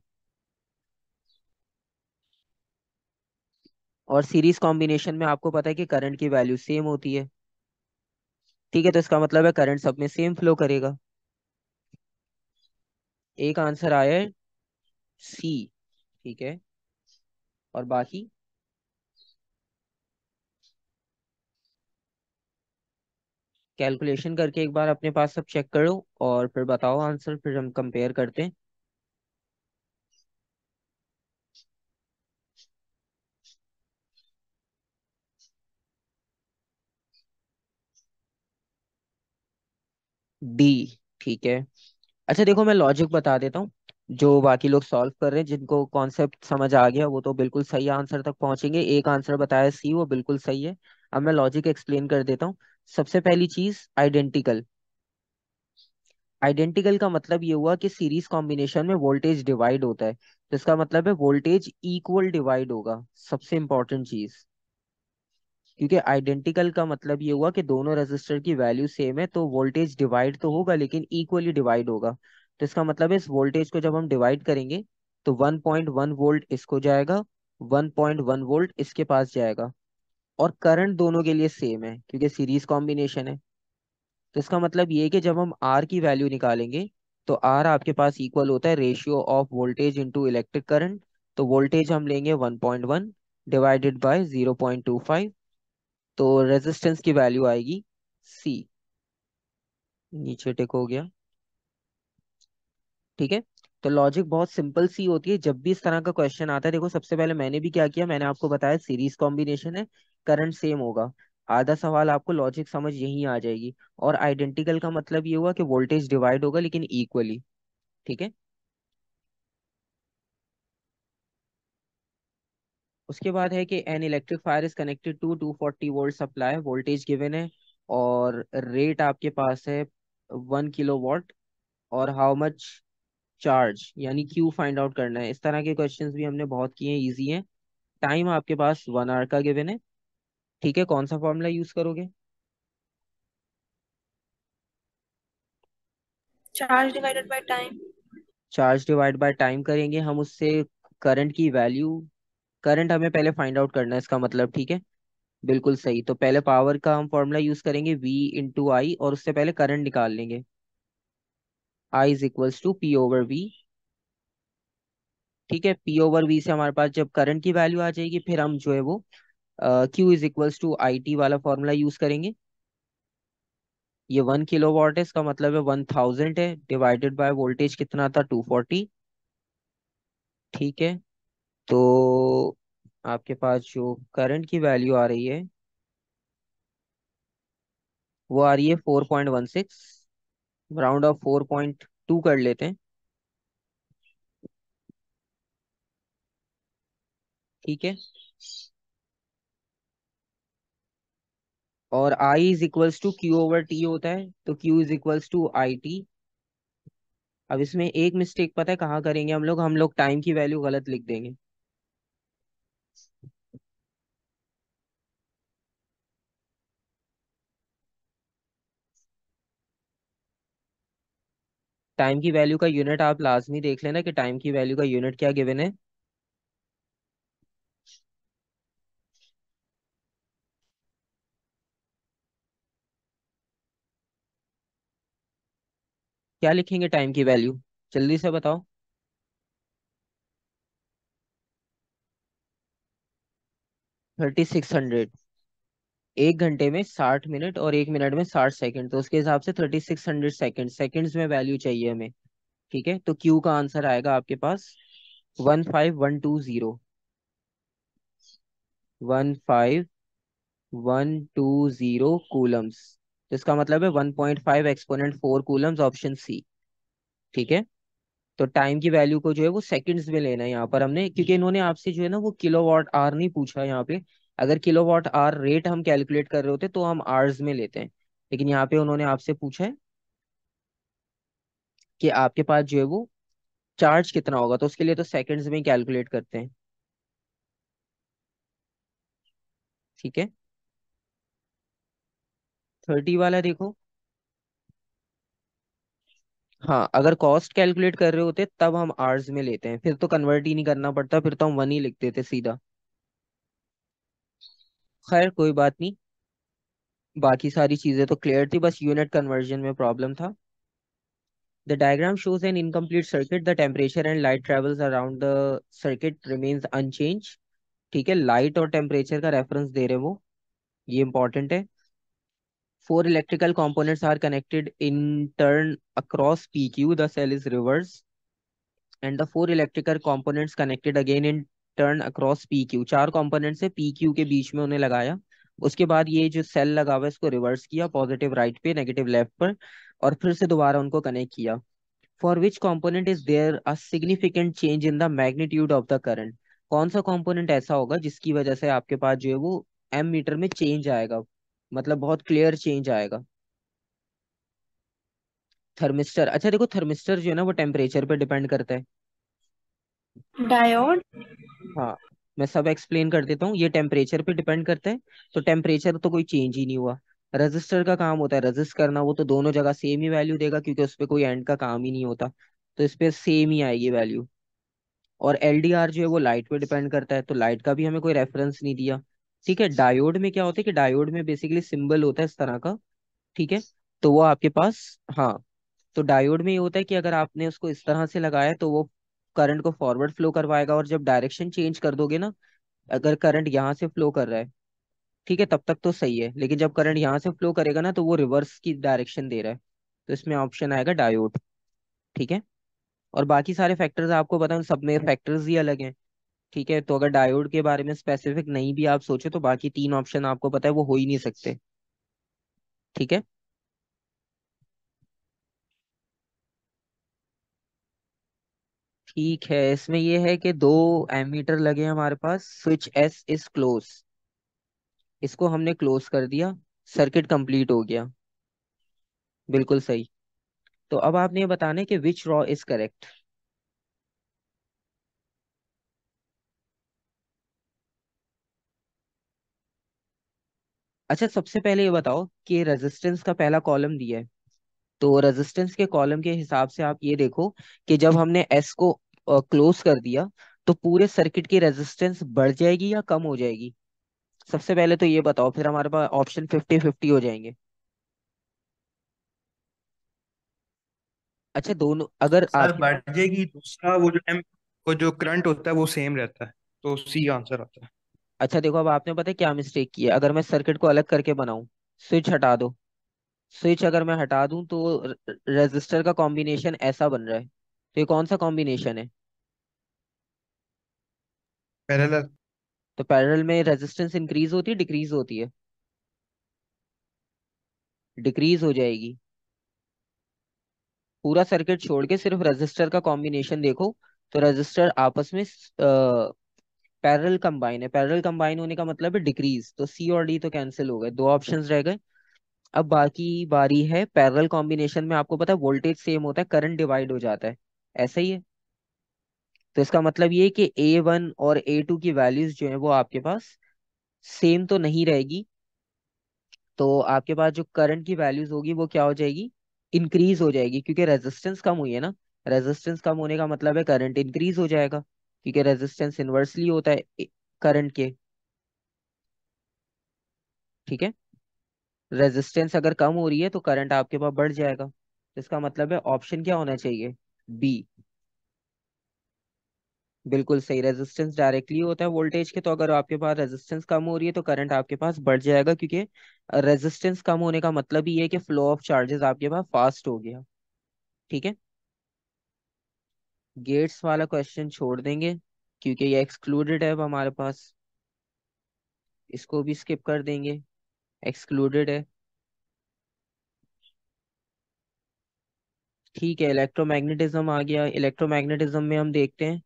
[SPEAKER 1] और सीरीज़ कॉम्बिनेशन में आपको पता है कि करंट की वैल्यू सेम होती है। ठीक है तो इसका मतलब है करंट सब में सेम फ्लो करेगा। एक आंसर आया है सी ठीक है। और बाकी? कैलकुलेशन करके एक बार अपने पास सब चेक करो और फिर बताओ आंसर फिर हम कंपेयर करते हैं। डी ठीक है। अच्छा देखो मैं लॉजिक बता देता हूँ। जो बाकी लोग सॉल्व कर रहे हैं, जिनको कॉन्सेप्ट समझ आ गया, वो तो बिल्कुल सही आंसर तक पहुँचेंगे। एक आंसर बताया सी वो बिल्कुल सही है। अब मैं लॉजिक एक्सप्लेन कर देता हूँ। सबसे पहली चीज़ आइडेंटिकल आइडेंटिकल का मतलब ये हुआ कि सीरीज़ कॉम्बिनेशन में वोल्टेज डिवाइड होता है तो इसका मतलब है वोल्टेज इक्वल डिवाइड होगा, सबसे इंपॉर्टेंट चीज़. क्योंकि आइडेंटिकल का मतलब ये हुआ कि दोनों रेजिस्टर की वैल्यू सेम है तो वोल्टेज डिवाइड तो होगा, लेकिन इक्वली डिवाइड होगा. तो इसका मतलब है इस वोल्टेज को जब हम डिवाइड करेंगे तो 1.1 वोल्ट इसको जाएगा 1.1 वोल्ट इसके पास जाएगा. और करंट दोनों के लिए सेम है, क्योंकि सीरीज़ कॉम्बिनेशन है। तो इसका मतलब ये कि जब हम आर की वैल्यू निकालेंगे तो आर आपके पास इक्वल होता है ratio of voltage into electric current तो वोल्टेज हम लेंगे 1.1 डिवाइडेड बाय 0.25 तो रेजिस्टेंस की वैल्यू आएगी सी नीचे टिक हो गया। ठीक है? तो लॉजिक बहुत सिंपल सी होती है। जब भी इस तरह का क्वेश्चन आता है, देखो सबसे पहले मैंने भी क्या किया, मैंने आपको बताया सीरीज़ कॉम्बिनेशन है करंट सेम होगा। आधा सवाल आपको लॉजिक समझ यहीं आ जाएगी। और आइडेंटिकल का मतलब ये हुआ कि वोल्टेज डिवाइड होगा, लेकिन इक्वली ठीक है? उसके बाद है कि an electric fire is connected to 240 volt supply voltage given है, और रेट आपके पास है वन किलो वॉट और हाउ मच चार्ज यानी क्यू फाइंड आउट करना है? इस तरह के क्वेश्चंस भी हमने बहुत किए हैं इजी हैं। टाइम आपके पास वन आवर का गिवन है। ठीक है कौन सा फॉर्मूला यूज़ करोगे?
[SPEAKER 4] Charge divided by time
[SPEAKER 1] charge divide by time करेंगे हम उससे करंट की वैल्यू करंट हमें पहले फाइंड आउट करना है इसका मतलब ठीक है? बिल्कुल सही। तो पहले पावर का हम फॉर्मूला यूज़ करेंगे V इंटू आई और उससे पहले करंट निकाल लेंगे। I is equals to P over V ठीक है, P ओवर V से हमारे पास जब करंट की वैल्यू आ जाएगी, फिर हम जो है वो Q is equals to I T वाला फॉर्मूला यूज़ करेंगे। ये वन किलो वॉट है, इसका मतलब है वन थाउज़ेंड है डिवाइडेड बाय वोल्टेज कितना था? टू फोर्टी ठीक है तो आपके पास जो करंट की वैल्यू आ रही है, वो आ रही है four point one six round off four point two कर लेते हैं। ठीक है। और I is equals to Q over T होता है तो Q is equals to I T अब इसमें एक मिस्टेक पता है कहाँ करेंगे हम लोग? हम लोग टाइम की वैल्यू गलत लिख देंगे। टाइम की वैल्यू का यूनिट आप लाजमी देख लेना कि टाइम की वैल्यू का यूनिट क्या गिवन है। क्या लिखेंगे टाइम की वैल्यू जल्दी से बताओ। थर्टी सिक्स हंड्रेड एक घंटे में साठ मिनट और एक मिनट में साठ सेकंड तो उसके हिसाब से thirty six hundred second, seconds में वैल्यू चाहिए हमें, ठीक है? तो क्यू का आंसर आएगा आपके पास one five one two zero. One five one two zero coulombs इसका मतलब है one point five exponent four coulombs option C ठीक है? तो टाइम की वैल्यू को जो है वो सेकंड्स में लेना है यहाँ पर हमने, क्योंकि इन्होंने आपसे जो है ना वो किलो वॉट आर नहीं पूछा यहाँ पे अगर किलो वॉट आर रेट हम कैलकुलेट कर रहे होते तो हम आवर्स में लेते हैं। लेकिन यहाँ पे उन्होंने आपसे पूछा है कि आपके पास जो है वो चार्ज कितना होगा तो उसके लिए तो सेकंड्स में कैलकुलेट करते हैं। ठीक है? थर्टी वाला देखो। हाँ अगर कॉस्ट कैलकुलेट कर रहे होते तब हम आवर्स में लेते हैं। फिर तो कन्वर्ट ही नहीं करना पड़ता, फिर तो हम वन ही लिखते थे सीधा। खैर, कोई बात नहीं। बाकी सारी चीज़ें तो क्लियर थी, बस यूनिट कन्वर्जन में प्रॉब्लम था। The diagram shows an incomplete circuit the temperature and light travels around circuit remains unchange ठीक है लाइट और टेम्परेचर का रेफरेंस दे रहे वो। ये इंपॉर्टेंट है। Four electrical components are connected in turn across P Q the cell is reverse and the four electrical components connected again in turn across PQ. चार components है PQ के बीच में उन्हें लगाया। उसके बाद ये जो सेल लगा हुआ है, इसको रिवर्स किया पॉजिटिव राइट पे नेगेटिव लेफ़्ट पर, और फिर से दोबारा उनको कनेक्ट किया। For which component is there a significant change in the magnitude of the current कौन सा कॉम्पोनेंट ऐसा होगा जिसकी वजह से आपके पास जो है वो एम मीटर में चेंज आएगा? मतलब बहुत क्लियर चेंज आएगा। थर्मिस्टर अच्छा देखो थर्मिस्टर जो है ना वो टेम्परेचर पे डिपेंड करता है।
[SPEAKER 4] डायोड
[SPEAKER 1] हाँ मैं सब एक्सप्लेन कर देता हूँ। ये टेम्परेचर पे डिपेंड करता है। तो टेम्परेचर तो कोई चेंज ही नहीं हुआ। रजिस्टर का काम होता है रजिस्ट करना। वो तो दोनों जगह सेम ही वैल्यू देगा क्योंकि उस पर कोई एंड का काम ही नहीं होता। तो इस पर सेम ही आएगी वैल्यू और एलडीआर जो है वो लाइट पे डिपेंड करता है। तो लाइट का भी हमें कोई रेफरेंस नहीं दिया। ठीक है डायोड में क्या होता है कि डायोड में बेसिकली सिंबल होता है इस तरह का। ठीक है तो वो आपके पास हाँ तो डायोड में ये होता है कि अगर आपने उसको इस तरह से लगाया तो वो करंट को फॉरवर्ड फ्लो करवाएगा और जब डायरेक्शन चेंज कर दोगे ना, अगर करंट यहाँ से फ्लो कर रहा है, ठीक है, तब तक तो सही है, लेकिन जब करंट यहाँ से फ्लो करेगा ना तो वो रिवर्स की डायरेक्शन दे रहा है तो इसमें ऑप्शन आएगा डायोड ठीक है? और बाकी सारे फैक्टर्स आपको पता है सब में फैक्टर्स ही अलग हैं, ठीक है? तो अगर डायोड के बारे में स्पेसिफिक नहीं भी आप सोचे तो बाकी तीन ऑप्शन आपको पता है, वो हो ही नहीं सकते, ठीक है? ठीक है, इसमें ये है कि दो एमीटर लगे हैं हमारे पास स्विच एस इज़ क्लोज इसको हमने क्लोज कर दिया सर्किट कंप्लीट हो गया. बिल्कुल सही. तो अब आपने ये बताना कि विच रॉ इज़ करेक्ट अच्छा सबसे पहले ये बताओ कि रेजिस्टेंस का पहला कॉलम दिया है. तो रेजिस्टेंस के कॉलम के हिसाब से आप ये देखो कि जब हमने एस को क्लोज कर दिया तो पूरे सर्किट की रेजिस्टेंस बढ़ जाएगी या कम हो जाएगी? सबसे पहले तो ये बताओ फिर हमारे पास ऑप्शन फिफ्टी फिफ्टी हो जाएँगे। अच्छा दोनों अगर
[SPEAKER 2] सर बढ़ जाएगी दूसरा वो जो टाइम वो जो करंट होता है वो सेम रहता है तो सी आंसर आता है।
[SPEAKER 1] अच्छा देखो अब आपने पता है क्या मिस्टेक की है अगर मैं सर्किट को अलग करके बनाऊँ स्विच हटा दो। स्विच अगर मैं हटा दूँ तो रेजिस्टर का कॉम्बिनेशन ऐसा बन रहा है। तो ये कौन सा कॉम्बिनेशन है?
[SPEAKER 2] पैरेलल
[SPEAKER 1] तो पैरेलल में रेजिस्टेंस इंक्रीज होती है डिक्रीज होती है। डिक्रीज हो जाएगी। पूरा सर्किट छोड़ के सिर्फ़ रेजिस्टर का कॉम्बिनेशन देखो तो रेजिस्टर आपस में पैरेलल कंबाइन है। पैरेलल कंबाइन होने का मतलब है डिक्रीज तो सी और डी तो कैंसिल हो गए। दो ऑप्शंस रह गए। अब बाकी बारी है पैरेलल कॉम्बिनेशन में आपको पता है वोल्टेज सेम होता है करंट डिवाइड हो जाता है। ऐसा ही है। तो इसका मतलब ये कि ए वन और ए टू की वैल्यूज़ जो है वो आपके पास सेम तो नहीं रहेगी। तो आपके पास जो करंट की वैल्यूज़ होगी वो क्या हो जाएगी? इंक्रीज हो जाएगी, क्योंकि रेजिस्टेंस कम हुई है ना। रेजिस्टेंस कम होने का मतलब है करंट इंक्रीज हो जाएगा, क्योंकि रेजिस्टेंस इनवर्सली होता है करंट के। ठीक है? रेजिस्टेंस अगर कम हो रही है तो करंट आपके पास बढ़ जाएगा। तो इसका मतलब है ऑप्शन क्या होना चाहिए? बी बिल्कुल सही। रेजिस्टेंस डायरेक्टली होता है वोल्टेज के तो अगर आपके पास रेजिस्टेंस कम हो रही है तो करंट आपके पास बढ़ जाएगा, क्योंकि रेजिस्टेंस कम होने का मतलब ही है कि फ्लो ऑफ़ चार्जेस आपके पास फास्ट हो गया। ठीक है? गेट्स वाला क्वेश्चन छोड़ देंगे, क्योंकि ये एक्सक्लूडेड है हमारे पास। इसको भी स्किप कर देंगे। एक्सक्लूडेड है। ठीक है इलेक्ट्रोमैग्नेटिज्म आ गया। इलेक्ट्रोमैग्नेटिज्म में हम देखते हैं।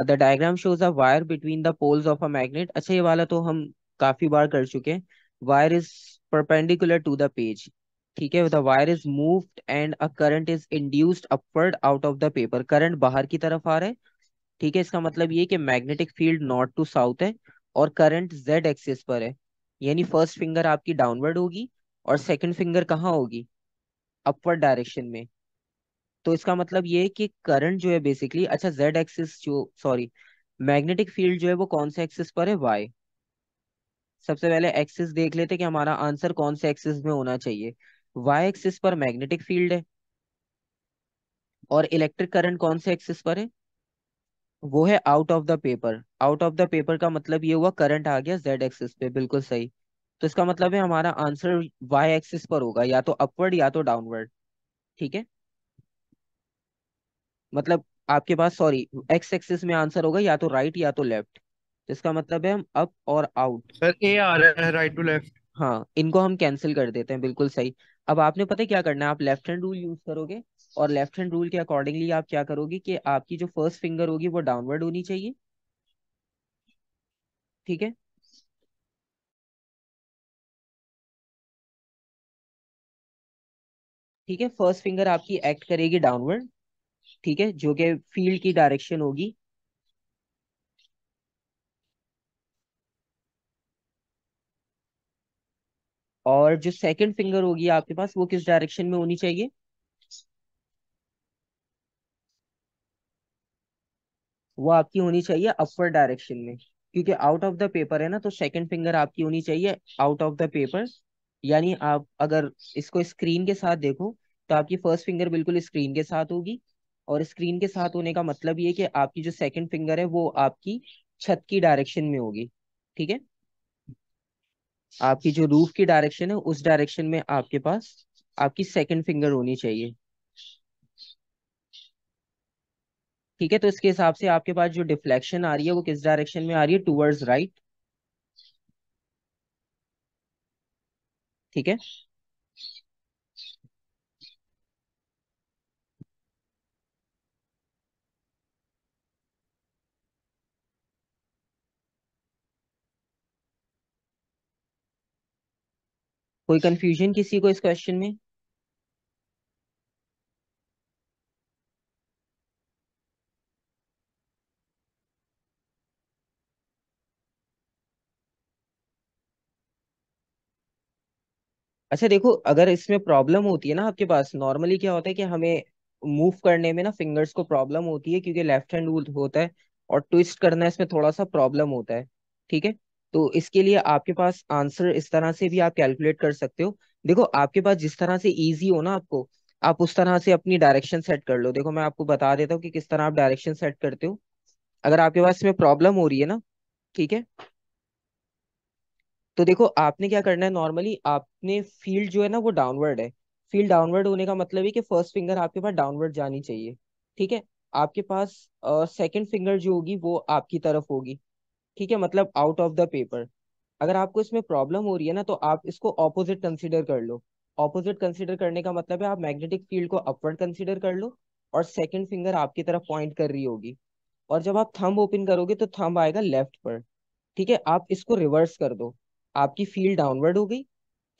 [SPEAKER 1] The diagram shows a wire between the poles of a magnet अच्छा ये वाला तो हम काफ़ी बार कर चुके हैं। Wire is perpendicular to the page ठीक है the wire is moved and a current is induced upward out of the paper current बाहर की तरफ़ आ रहा है। ठीक है, इसका मतलब ये कि magnetic field north to south है और करंट जेड एक्सिस पर है। यानी फ़र्स्ट फिंगर आपकी डाउनवर्ड होगी और सेकंड फिंगर कहाँ होगी? अपवर्ड डायरेक्शन में। तो इसका मतलब ये कि करंट जो है बेसिकली अच्छा जेड एक्सिस जो सॉरी मैग्नेटिक फ़ील्ड जो है वो कौन से एक्सिस पर है? वाई सबसे पहले एक्सिस देख लेते कि हमारा आंसर कौन से एक्सिस में होना चाहिए। वाई एक्सिस पर मैग्नेटिक फ़ील्ड है। और इलेक्ट्रिक करंट कौन से एक्सिस पर है? वो है out of the paper out of the paper का मतलब ये हुआ करंट आ गया जेड एक्सिस पे, बिल्कुल सही। तो इसका मतलब है हमारा आंसर वाई एक्सिस पर होगा या तो अपवर्ड या तो डाउनवर्ड ठीक है? मतलब आपके पास सॉरी एक्स एक्सिस में आंसर होगा या तो राइट या तो लेफ़्ट तो इसका मतलब है हम अप और आउट
[SPEAKER 2] सर ए आ रहा है राइट टू लेफ़्ट
[SPEAKER 1] हाँ इनको हम कैंसिल कर देते हैं बिल्कुल सही। अब आपने पता है क्या करना है आप लेफ़्ट हैंड रूल यूज़ करोगे और लेफ़्ट हैंड रूल के अकॉर्डिंगली आप क्या करोगे कि आपकी जो फ़र्स्ट फिंगर होगी वो डाउनवर्ड होनी चाहिए ठीक है? ठीक है फ़र्स्ट फिंगर आपकी एक्ट करेगी डाउनवर्ड ठीक है, जो कि फ़ील्ड की डायरेक्शन होगी। और जो सेकंड फिंगर होगी आपके पास, वो किस डायरेक्शन में होनी चाहिए? वो आपकी होनी चाहिए अपर डायरेक्शन में, क्योंकि आउट ऑफ़ द पेपर है ना तो सेकंड फिंगर आपकी होनी चाहिए आउट ऑफ़ द पेपर यानी आप अगर इसको स्क्रीन के साथ देखो तो आपकी फ़र्स्ट फिंगर बिल्कुल स्क्रीन के साथ होगी और स्क्रीन के साथ होने का मतलब ये कि आपकी जो सेकंड फिंगर है, वो आपकी छत की डायरेक्शन में होगी, ठीक है? आपकी जो रूफ की डायरेक्शन है, उस डायरेक्शन में आपके पास आपकी सेकंड फिंगर होनी चाहिए। ठीक है? तो इसके हिसाब से आपके पास जो डिफ्लेक्शन आ रही है, वो किस डायरेक्शन में आ रही है? टूवर्ड्स राइट ठीक है। कोई कंफ्यूजन किसी को इस क्वेश्चन में? अच्छा देखो, अगर इसमें प्रॉब्लम होती है ना आपके पास, नॉर्मली क्या होता है कि हमें मूव करने में ना फिंगर्स को प्रॉब्लम होती है क्योंकि लेफ़्ट हैंड रूल होता है और ट्विस्ट करना इसमें थोड़ा सा प्रॉब्लम होता है, ठीक है? तो इसके लिए आपके पास आंसर इस तरह से भी आप कैलकुलेट कर सकते हो। देखो, आपके पास जिस तरह से ईजी हो ना आपको, आप उस तरह से अपनी डायरेक्शन सेट कर लो। देखो, मैं आपको बता देता हूँ कि किस तरह आप डायरेक्शन सेट करते हो। अगर आपके पास इसमें प्रॉब्लम हो रही है ना, ठीक है? तो देखो, आपने क्या करना है नॉर्मली आपने फ़ील्ड जो है ना, वो डाउनवर्ड है। फ़ील्ड डाउनवर्ड होने का मतलब है कि फ़र्स्ट फिंगर आपके पास डाउनवर्ड जानी चाहिए, ठीक है? आपके पास सेकंड फिंगर जो होगी, वो आपकी तरफ़ होगी, ठीक है? मतलब आउट ऑफ़ द पेपर अगर आपको इसमें प्रॉब्लम हो रही है ना तो आप इसको ऑपोजिट कंसिडर कर लो। ऑपोजिट कंसिडर करने का मतलब है, आप मैग्नेटिक फ़ील्ड को अपवर्ड कंसिडर कर लो और सेकंड फिंगर आपकी तरफ़ पॉइंट कर रही होगी। और जब आप थंब ओपन करोगे तो थंब आएगा लेफ़्ट पर, ठीक है? आप इसको रिवर्स कर दो। आपकी फ़ील्ड डाउनवर्ड हो गई,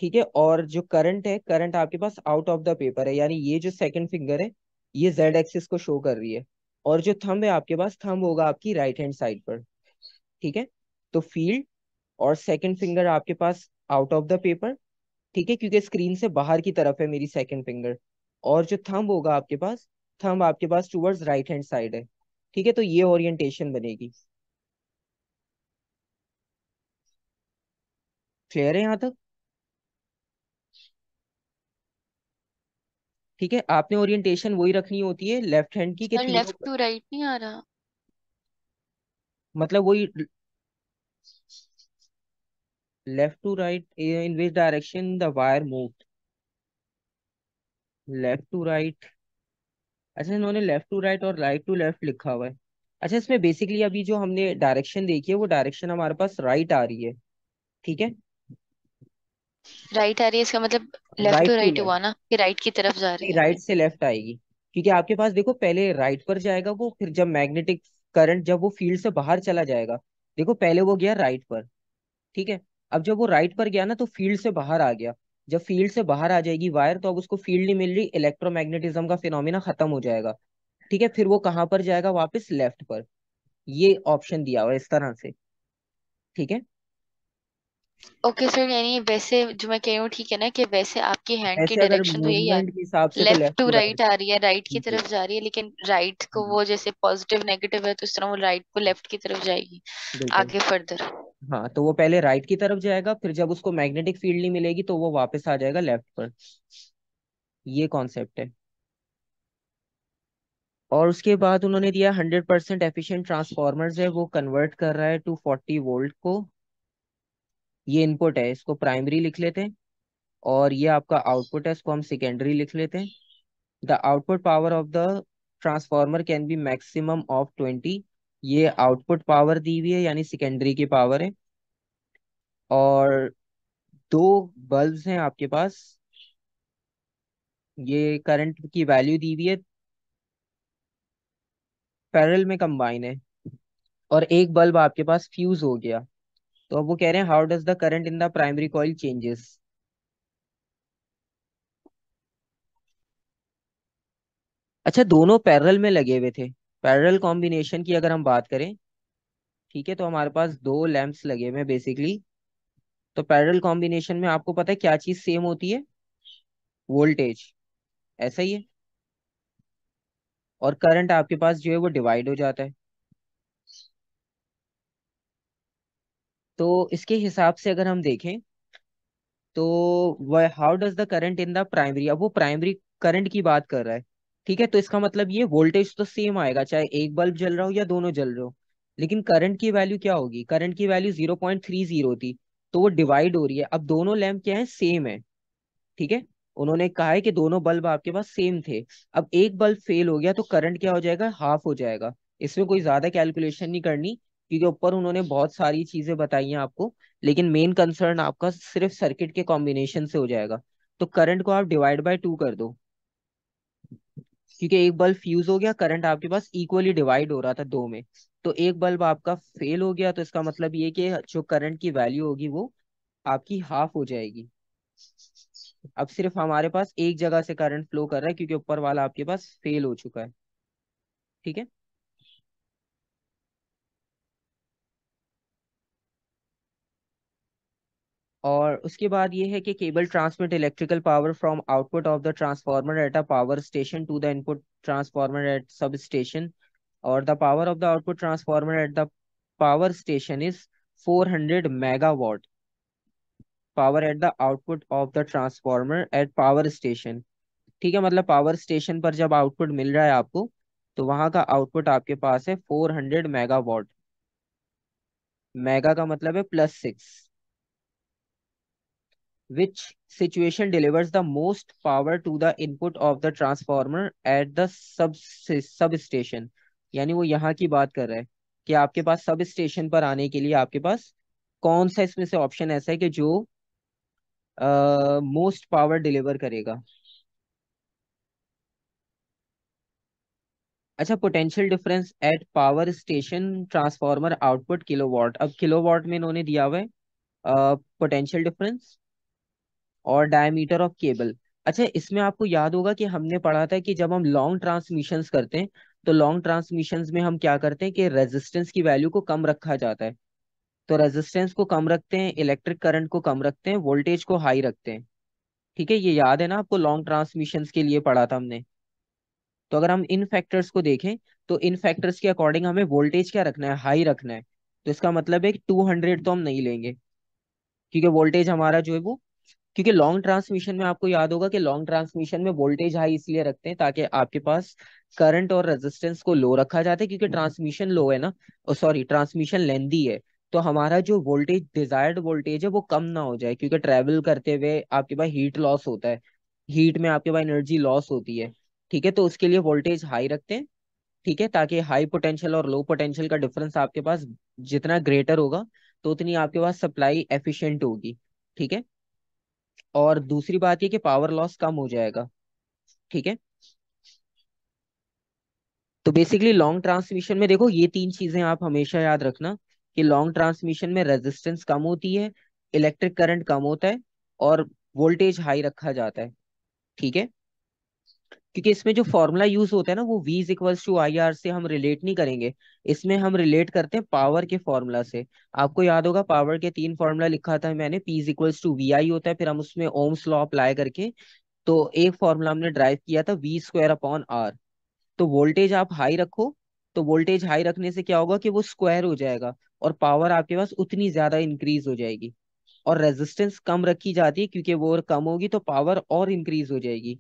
[SPEAKER 1] ठीक है? और जो करंट है, करंट आपके पास आउट ऑफ़ द पेपर है, यानी ये जो सेकंड फिंगर है, ये जेड एक्सिस को शो कर रही है। और जो थंब है, आपके पास थंब होगा आपकी राइट हैंड साइड पर, ठीक है? तो फ़ील्ड और सेकंड फिंगर आपके पास आउट ऑफ़ द पेपर ठीक है? क्योंकि स्क्रीन से बाहर की तरफ़ है मेरी सेकंड फिंगर और जो थंब होगा आपके पास थंब आपके पास टूवर्ड्स राइट हैंड साइड है, ठीक है? तो ये ओरिएंटेशन बनेगी। क्लियर है यहाँ तक? ठीक है आपने ओरिएंटेशन वही रखनी होती है लेफ़्ट हैंड की
[SPEAKER 3] लेफ़्ट टू राइट नहीं आ रहा।
[SPEAKER 1] मतलब वही left to right in which direction the wire moved left to right अच्छा इन्होंने लेफ़्ट टू राइट और राइट टू लेफ़्ट लिखा हुआ है। अच्छा इसमें बेसिकली अभी जो हमने डायरेक्शन देखी है वो डायरेक्शन हमारे पास राइट आ रही है। ठीक है?
[SPEAKER 3] राइट आ रही है इसका मतलब left
[SPEAKER 1] right
[SPEAKER 3] to
[SPEAKER 1] to
[SPEAKER 3] right
[SPEAKER 1] left
[SPEAKER 3] हुआ ना? कि राइट की तरफ़ जा रही
[SPEAKER 1] नहीं
[SPEAKER 3] है?
[SPEAKER 1] राइट से लेफ़्ट आएगी। क्योंकि आपके पास देखो पहले राइट पर जाएगा वो फिर जब मैग्नेटिक करंट जब वो फ़ील्ड से बाहर चला जाएगा देखो पहले वो गया राइट पर ठीक है? अब जब वो राइट पर गया ना तो फ़ील्ड से बाहर आ गया। जब फ़ील्ड से बाहर आ जाएगी वायर तो अब उसको फ़ील्ड नहीं मिल रही इलेक्ट्रोमैग्नेटिज्म का फिनोमिना खत्म हो जाएगा। ठीक है? फिर वो कहाँ पर जाएगा? वापस लेफ़्ट पर। ये ऑप्शन दिया हुआ है इस तरह से। ठीक है?
[SPEAKER 3] ओके सर यानी वैसे जो मैं कह रही हूँ ठीक है ना कि वैसे आपकी हैंड की
[SPEAKER 1] ऐसे अगर
[SPEAKER 3] डायरेक्शन तो यही है
[SPEAKER 1] मूवमेंट के हिसाब से तो
[SPEAKER 3] left
[SPEAKER 1] left
[SPEAKER 3] to
[SPEAKER 1] to
[SPEAKER 3] right
[SPEAKER 1] right
[SPEAKER 3] आ रही है राइट की
[SPEAKER 1] जी।
[SPEAKER 3] तरफ़ जा रही है लेकिन राइट को वो जैसे पॉजिटिव नेगेटिव है तो इस तरह वो राइट को लेफ़्ट की तरफ़ जाएगी
[SPEAKER 1] बिल्कुल।
[SPEAKER 3] आगे फर्दर
[SPEAKER 1] हाँ तो वो पहले राइट की तरफ़ जाएगा फिर जब उसको मैग्नेटिक फ़ील्ड नहीं मिलेगी तो वो वापस आ जाएगा लेफ़्ट पर। ये कॉन्सेप्ट है। और उसके बाद उन्होंने दिया हंड्रेड परसेंट एफिशिएंट ट्रांसफॉर्मर्स है वो कन्वर्ट कर रहा है टू फोर्टी वोल्ट को। ये इनपुट है, इसको प्राइमरी लिख लेते हैं और ये आपका आउटपुट है, इसको हम सेकेंडरी लिख लेते हैं। The output power of the transformer can be maximum of twenty ये आउटपुट पावर दी हुई है, यानी सेकेंडरी की पावर है। और दो बल्ब्स हैं आपके पास। ये करंट की वैल्यू दी हुई है। पैरल में कंबाइन है। और एक बल्ब आपके पास फ्यूज हो गया। तो अब वो कह रहे हैं how does the current in the primary coil changes अच्छा दोनों पैरल में लगे हुए थे। पैरल कॉम्बिनेशन की अगर हम बात करें, ठीक है तो हमारे पास दो लैंप्स लगे हुए हैं बेसिकली तो पैरल कॉम्बिनेशन में आपको पता है क्या चीज़ सेम होती है? वोल्टेज ऐसा ही है। और करंट आपके पास जो है वो डिवाइड हो जाता है। तो इसके हिसाब से अगर हम देखें तो how does the current in the primary अब वो प्राइमरी करंट की बात कर रहा है, ठीक है? तो इसका मतलब ये वोल्टेज तो सेम आएगा, चाहे एक बल्ब जल रहा हो या दोनों जल रहे हो, लेकिन करंट की वैल्यू क्या होगी? करंट की value zero point three zero थी तो वो डिवाइड हो रही है। अब दोनों लैम्प क्या है? सेम है, ठीक है? उन्होंने कहा है कि दोनों बल्ब आपके पास सेम थे। अब एक बल्ब फेल हो गया तो करंट क्या हो जाएगा? हाफ़ हो जाएगा। इसमें कोई ज़्यादा कैलकुलेशन नहीं करनी। क्योंकि ऊपर उन्होंने बहुत सारी चीज़ें बताई हैं आपको, लेकिन मेन कंसर्न आपका सिर्फ़ सर्किट के कॉम्बिनेशन से हो जाएगा। तो करंट को आप डिवाइड बाय टू कर दो। क्योंकि एक बल्ब फ्यूज हो गया करंट आपके पास इक्वली डिवाइड हो रहा था दो में। तो एक बल्ब आपका फेल हो गया तो इसका मतलब ये कि जो करंट की वैल्यू होगी वो आपकी हाफ़ हो जाएगी। अब सिर्फ़ हमारे पास एक जगह से करंट फ्लो कर रहा है, क्योंकि ऊपर वाला आपके पास फेल हो चुका है। ठीक है? और उसके बाद ये है कि cable transmit electrical power from output of the transformer at a power station to the input transformer at sub station और the power of the output transformer at the power station is 400 megawatt power at the output of the transformer at power station ठीक है मतलब power station पर जब output मिल रहा है आपको तो वहाँ का आउटपुट आपके पास है 400 मेगावाट मेगा का मतलब है plus six which situation delivers the most power to the input of the transformer at the sub, substation? यानी वो यहाँ की बात कर रहा है कि आपके पास सब स्टेशन पर आने के लिए आपके पास कौन सा इसमें से ऑप्शन ऐसा है कि जो मोस्ट पावर डिलीवर करेगा। अच्छा potential difference at power station transformer output kilowatt अब किलोवाट में इन्होंने दिया हुआ है पोटेंशियल डिफरेंस और डायमीटर ऑफ़ केबल अच्छा इसमें आपको याद होगा कि हमने पढ़ा था कि जब हम लॉन्ग ट्रांसमिशंस करते हैं तो लॉन्ग ट्रांसमिशंस में हम क्या करते हैं कि रेजिस्टेंस की वैल्यू को कम रखा जाता है। तो रेजिस्टेंस को कम रखते हैं इलेक्ट्रिक करंट को कम रखते हैं वोल्टेज को हाई रखते हैं। ठीक है, ये याद है ना आपको? लॉन्ग ट्रांसमिशंस के लिए पढ़ा था हमने। तो अगर हम इन फैक्टर्स को देखें तो इन फैक्टर्स के अकॉर्डिंग हमें वोल्टेज क्या रखना है? हाई रखना है। तो इसका मतलब है कि टू हंड्रेड तो हम नहीं लेंगे। क्योंकि वोल्टेज हमारा जो है वो क्योंकि लॉन्ग ट्रांसमिशन में आपको याद होगा कि लॉन्ग ट्रांसमिशन में वोल्टेज हाई इसलिए रखते हैं ताकि आपके पास करंट और रेजिस्टेंस को लो रखा जाता है क्योंकि ट्रांसमिशन लो है ना। सॉरी ट्रांसमिशन लेंदी है। तो हमारा जो वोल्टेज डिजायर्ड वोल्टेज है वो कम ना हो जाए क्योंकि ट्रेवल करते हुए आपके पास हीट लॉस होता है। हीट में आपके पास एनर्जी लॉस होती है ठीक है? तो उसके लिए वोल्टेज हाई रखते हैं ठीक है? ताकि हाई पोटेंशियल और लो पोटेंशियल का डिफरेंस आपके पास जितना ग्रेटर होगा तो उतनी आपके पास सप्लाई एफिशिएंट होगी ठीक है? और दूसरी बात ये कि पावर लॉस कम हो जाएगा, ठीक है? तो बेसिकली लॉन्ग ट्रांसमिशन में देखो, ये तीन चीज़ें आप हमेशा याद रखना कि लॉन्ग ट्रांसमिशन में रेजिस्टेंस कम होती है इलेक्ट्रिक करंट कम होता है और वोल्टेज हाई रखा जाता है, ठीक है? क्योंकि इसमें जो फॉर्मूला यूज़ होता है ना, वो V is equals to I R से हम रिलेट नहीं करेंगे। इसमें हम रिलेट करते हैं पावर के फॉर्मूला से। आपको याद होगा पावर के तीन फॉर्मूला लिखा था मैंने, P is equals to V I होता है, फिर हम उसमें ओम्स लॉ अप्लाई करके तो एक फॉर्मूला हमने ड्राइव किया था वी स्क्वायर अपॉन आर तो वोल्टेज आप हाई रखो तो वोल्टेज हाई रखने से क्या होगा कि वो स्क्वायर हो जाएगा, और पावर आपके पास उतनी ज़्यादा इंक्रीज हो जाएगी। और रेजिस्टेंस कम रखी जाती है, क्योंकि वो और कम होगी तो पावर और इंक्रीज हो जाएगी।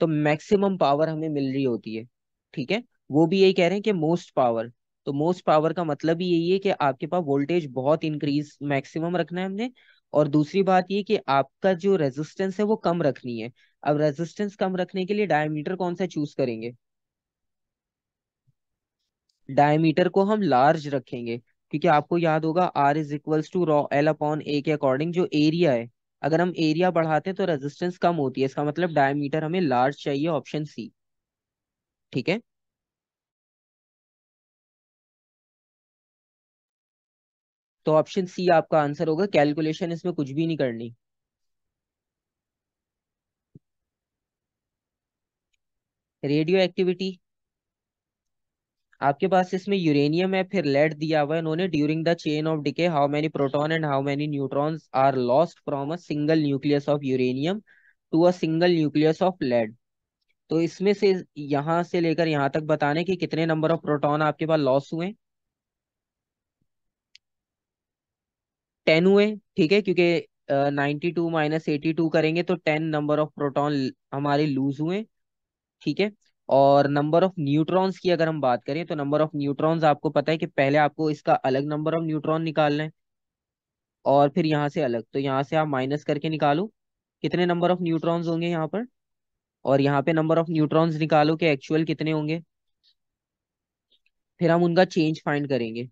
[SPEAKER 1] तो मैक्सिमम पावर हमें मिल रही होती है, ठीक है? वो भी यही कह रहे हैं कि मोस्ट पावर तो मोस्ट पावर का मतलब ही यही है कि आपके पास वोल्टेज बहुत इंक्रीज मैक्सिमम रखना है हमने, और दूसरी बात ये कि आपका जो रेजिस्टेंस है वो कम रखनी है। अब रेजिस्टेंस कम रखने के लिए डायमीटर कौन सा चूज़ करेंगे? डायमीटर को हम लार्ज रखेंगे, क्योंकि आपको याद होगा R is equals to rho L upon A के अकॉर्डिंग जो एरिया है अगर हम एरिया बढ़ाते हैं तो रेजिस्टेंस कम होती है। इसका मतलब डायमीटर हमें लार्ज चाहिए ऑप्शन सी ठीक है? तो ऑप्शन सी आपका आंसर होगा कैलकुलेशन इसमें कुछ भी नहीं करनी। रेडियो एक्टिविटी आपके पास इसमें यूरेनियम है, फिर लेड दिया हुआ है इन्होंने। During the chain of decay how many proton and how many neutrons are lost from a single nucleus of uranium to a single nucleus of lead तो इसमें से यहाँ से लेकर यहाँ तक बताने कि कितने नंबर ऑफ़ प्रोटॉन आपके पास लॉस हुए। टेन हुए, ठीक है, क्योंकि ninety two minus eighty two करेंगे तो टेन नंबर ऑफ़ प्रोटॉन हमारे लूज हुए, ठीक है। और नंबर ऑफ़ न्यूट्रॉन्स की अगर हम बात करें तो नंबर ऑफ़ न्यूट्रॉन्स आपको पता है कि पहले आपको इसका अलग नंबर ऑफ़ न्यूट्रॉन निकालना है और फिर यहाँ से अलग तो यहाँ से आप माइनस करके निकालो। कितने नंबर ऑफ़ न्यूट्रॉन्स होंगे यहाँ पर? और यहाँ पे नंबर ऑफ़ न्यूट्रॉन्स निकालो कि एक्चुअल कितने होंगे। फिर हम उनका चेंज फाइंड करेंगे।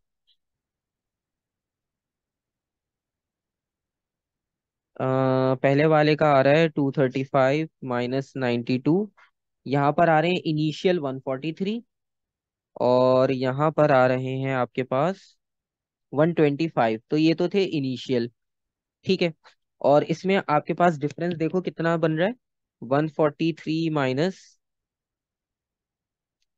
[SPEAKER 1] आ, पहले वाले का आ रहा है two thirty five minus ninety two यहाँ पर आ रहे हैं इनिशियल वन फोर्टी थ्री और यहाँ पर आ रहे हैं आपके पास वन ट्वेंटी फाइव तो ये तो थे इनिशियल ठीक है? और इसमें आपके पास डिफरेंस देखो कितना बन रहा है? One forty three minus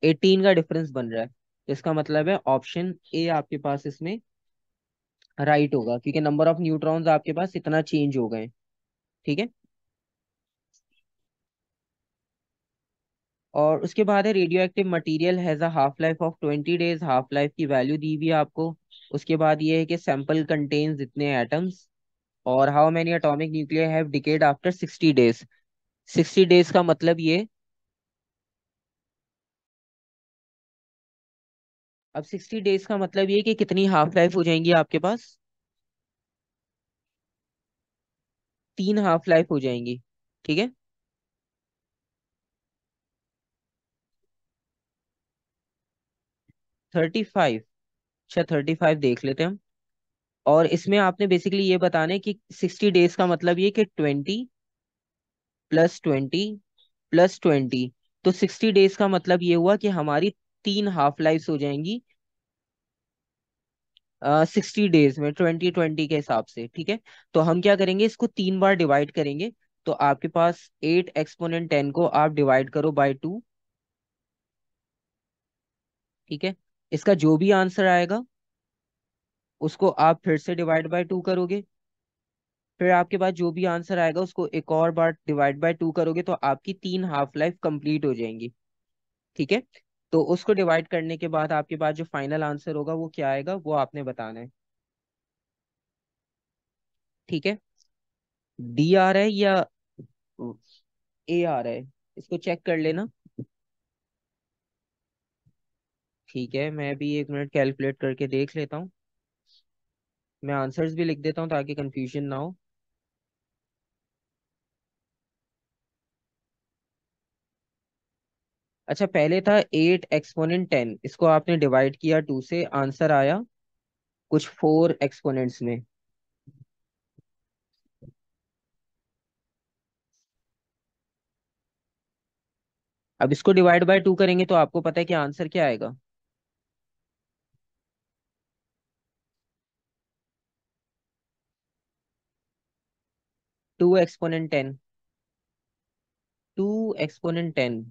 [SPEAKER 1] eighteen का डिफरेंस बन रहा है। इसका मतलब है ऑप्शन ए आपके पास इसमें राइट होगा, क्योंकि नंबर ऑफ़ न्यूट्रॉन्स आपके पास इतना चेंज हो गए ठीक है? और उसके बाद है radio active material has a half life of twenty days half life की वैल्यू दी हुई है आपको। उसके बाद ये है कि सैंपल कंटेन्स इतने एटम्स और how many atomic nuclear have decayed after sixty days sixty days का मतलब ये, अब सिक्सटी डेज़ का मतलब ये कि कितनी हाफ़ लाइफ हो जाएँगी आपके पास? तीन हाफ़ लाइफ हो जाएँगी, ठीक है? थर्टी फाइव अच्छा थर्टी फाइव देख लेते हैं हम। और इसमें आपने बेसिकली ये बताना कि सिक्सटी डेज़ का मतलब ये कि twenty plus twenty plus twenty तो सिक्सटी डेज़ का मतलब ये हुआ कि हमारी तीन हाफ़ लाइफ हो जाएँगी सिक्सटी डेज़ में ट्वेंटी ट्वेंटी के हिसाब से, ठीक है? तो हम क्या करेंगे, इसको तीन बार डिवाइड करेंगे तो आपके पास एट एक्सपोनेंट टेन को आप डिवाइड करो बाय टू ठीक है? इसका जो भी आंसर आएगा, उसको आप फिर से डिवाइड बाय टू करोगे। फिर आपके पास जो भी आंसर आएगा, उसको एक और बार डिवाइड बाय टू करोगे तो आपकी तीन हाफ़ लाइफ कंप्लीट हो जाएँगी। ठीक है? तो उसको डिवाइड करने के बाद आपके पास जो फाइनल आंसर होगा, वो क्या आएगा? वो आपने बताना है। ठीक है? डी आ रहा है या ए आ रहा है? इसको चेक कर लेना। ठीक है, मैं भी एक मिनट कैलकुलेट करके देख लेता हूँ। मैं आंसर्स भी लिख देता हूँ ताकि कंफ्यूजन ना हो। अच्छा पहले था एट एक्सपोनेंट टेन इसको आपने डिवाइड किया टू से आंसर आया कुछ फोर एक्सपोनेंट्स में। अब इसको डिवाइड बाय टू करेंगे तो आपको पता है कि आंसर क्या आएगा। Exponent ten two exponent ten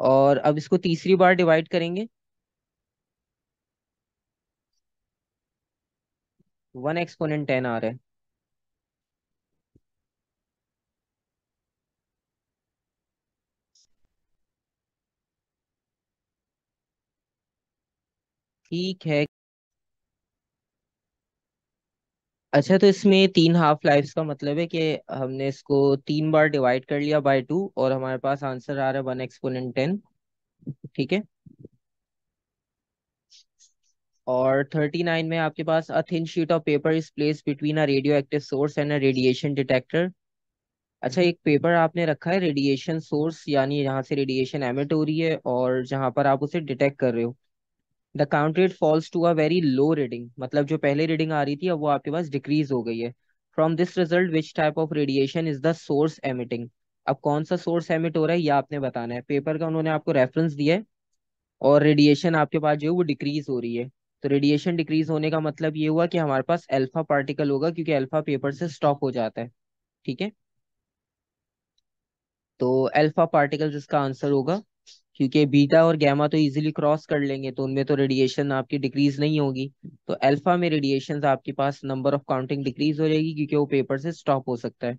[SPEAKER 1] और अब इसको तीसरी बार डिवाइड करेंगे। वन एक्सपोनेंट टेन आ रहा है। ठीक है। अच्छा तो इसमें तीन हाफ़ लाइफ्स का मतलब है कि हमने इसको तीन बार डिवाइड कर लिया बाय टू और हमारे पास आंसर आ रहा है वन एक्सपोनेंट टेन ठीक है? और थर्टी नाइन में आपके पास a thin sheet of paper is place between a radio active source and a radiation detector अच्छा एक पेपर आपने रखा है रेडिएशन सोर्स यानी जहाँ से रेडिएशन एमिट हो रही है और जहाँ पर आप उसे डिटेक्ट कर रहे हो। The count rate falls to a very low reading मतलब जो पहले रीडिंग आ रही थी, अब वो आपके पास डिक्रीज हो गई है। From this result which type of radiation is the source emitting अब कौन सा सोर्स एमिट हो रहा है ये आपने बताना है। पेपर का उन्होंने आपको रेफरेंस दिया है, और रेडिएशन आपके पास जो है, वो डिक्रीज हो रही है। तो रेडिएशन डिक्रीज होने का मतलब ये हुआ कि हमारे पास अल्फ़ा पार्टिकल होगा, क्योंकि अल्फ़ा पेपर से स्टॉप हो जाता है। ठीक है? तो अल्फ़ा पार्टिकल्स इसका आंसर होगा क्योंकि बीटा और गैमा तो इजीली क्रॉस कर लेंगे तो उनमें तो रेडिएशन आपकी डिक्रीज नहीं होगी। तो अल्फ़ा में रेडिएशन आपके पास नंबर ऑफ़ काउंटिंग डिक्रीज हो जाएगी, क्योंकि वो पेपर से स्टॉप हो सकता है।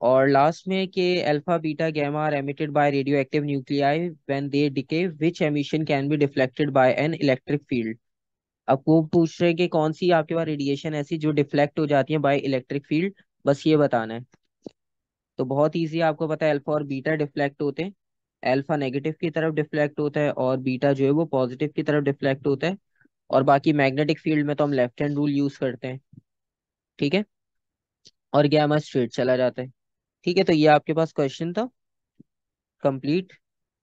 [SPEAKER 1] और लास्ट में कि alpha beta gamma are emitted by radio active nuclei when they decay which emission can be deflected by an electric field अब वो पूछ रहे हैं कि कौन सी आपके पास रेडिएशन ऐसी जो डिफ्लेक्ट हो जाती है बाय इलेक्ट्रिक फ़ील्ड बस ये बताना है। तो बहुत ईजी आपको पता है अल्फ़ा और बीटा डिफ्लेक्ट होते हैं। अल्फ़ा नेगेटिव की तरफ़ डिफ्लेक्ट होता है और बीटा जो है वो पॉजिटिव की तरफ़ डिफ्लेक्ट होता है। और बाकी मैग्नेटिक फ़ील्ड में तो हम लेफ़्ट हैंड रूल यूज़ करते हैं। ठीक है? और गैमा स्ट्रेट चला जाता है। ठीक है तो ये आपके पास क्वेश्चन था। कंप्लीट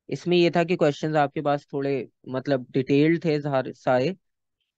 [SPEAKER 1] इसमें ये था कि क्वेश्चंस आपके पास थोड़े मतलब डिटेल्ड थे सारे।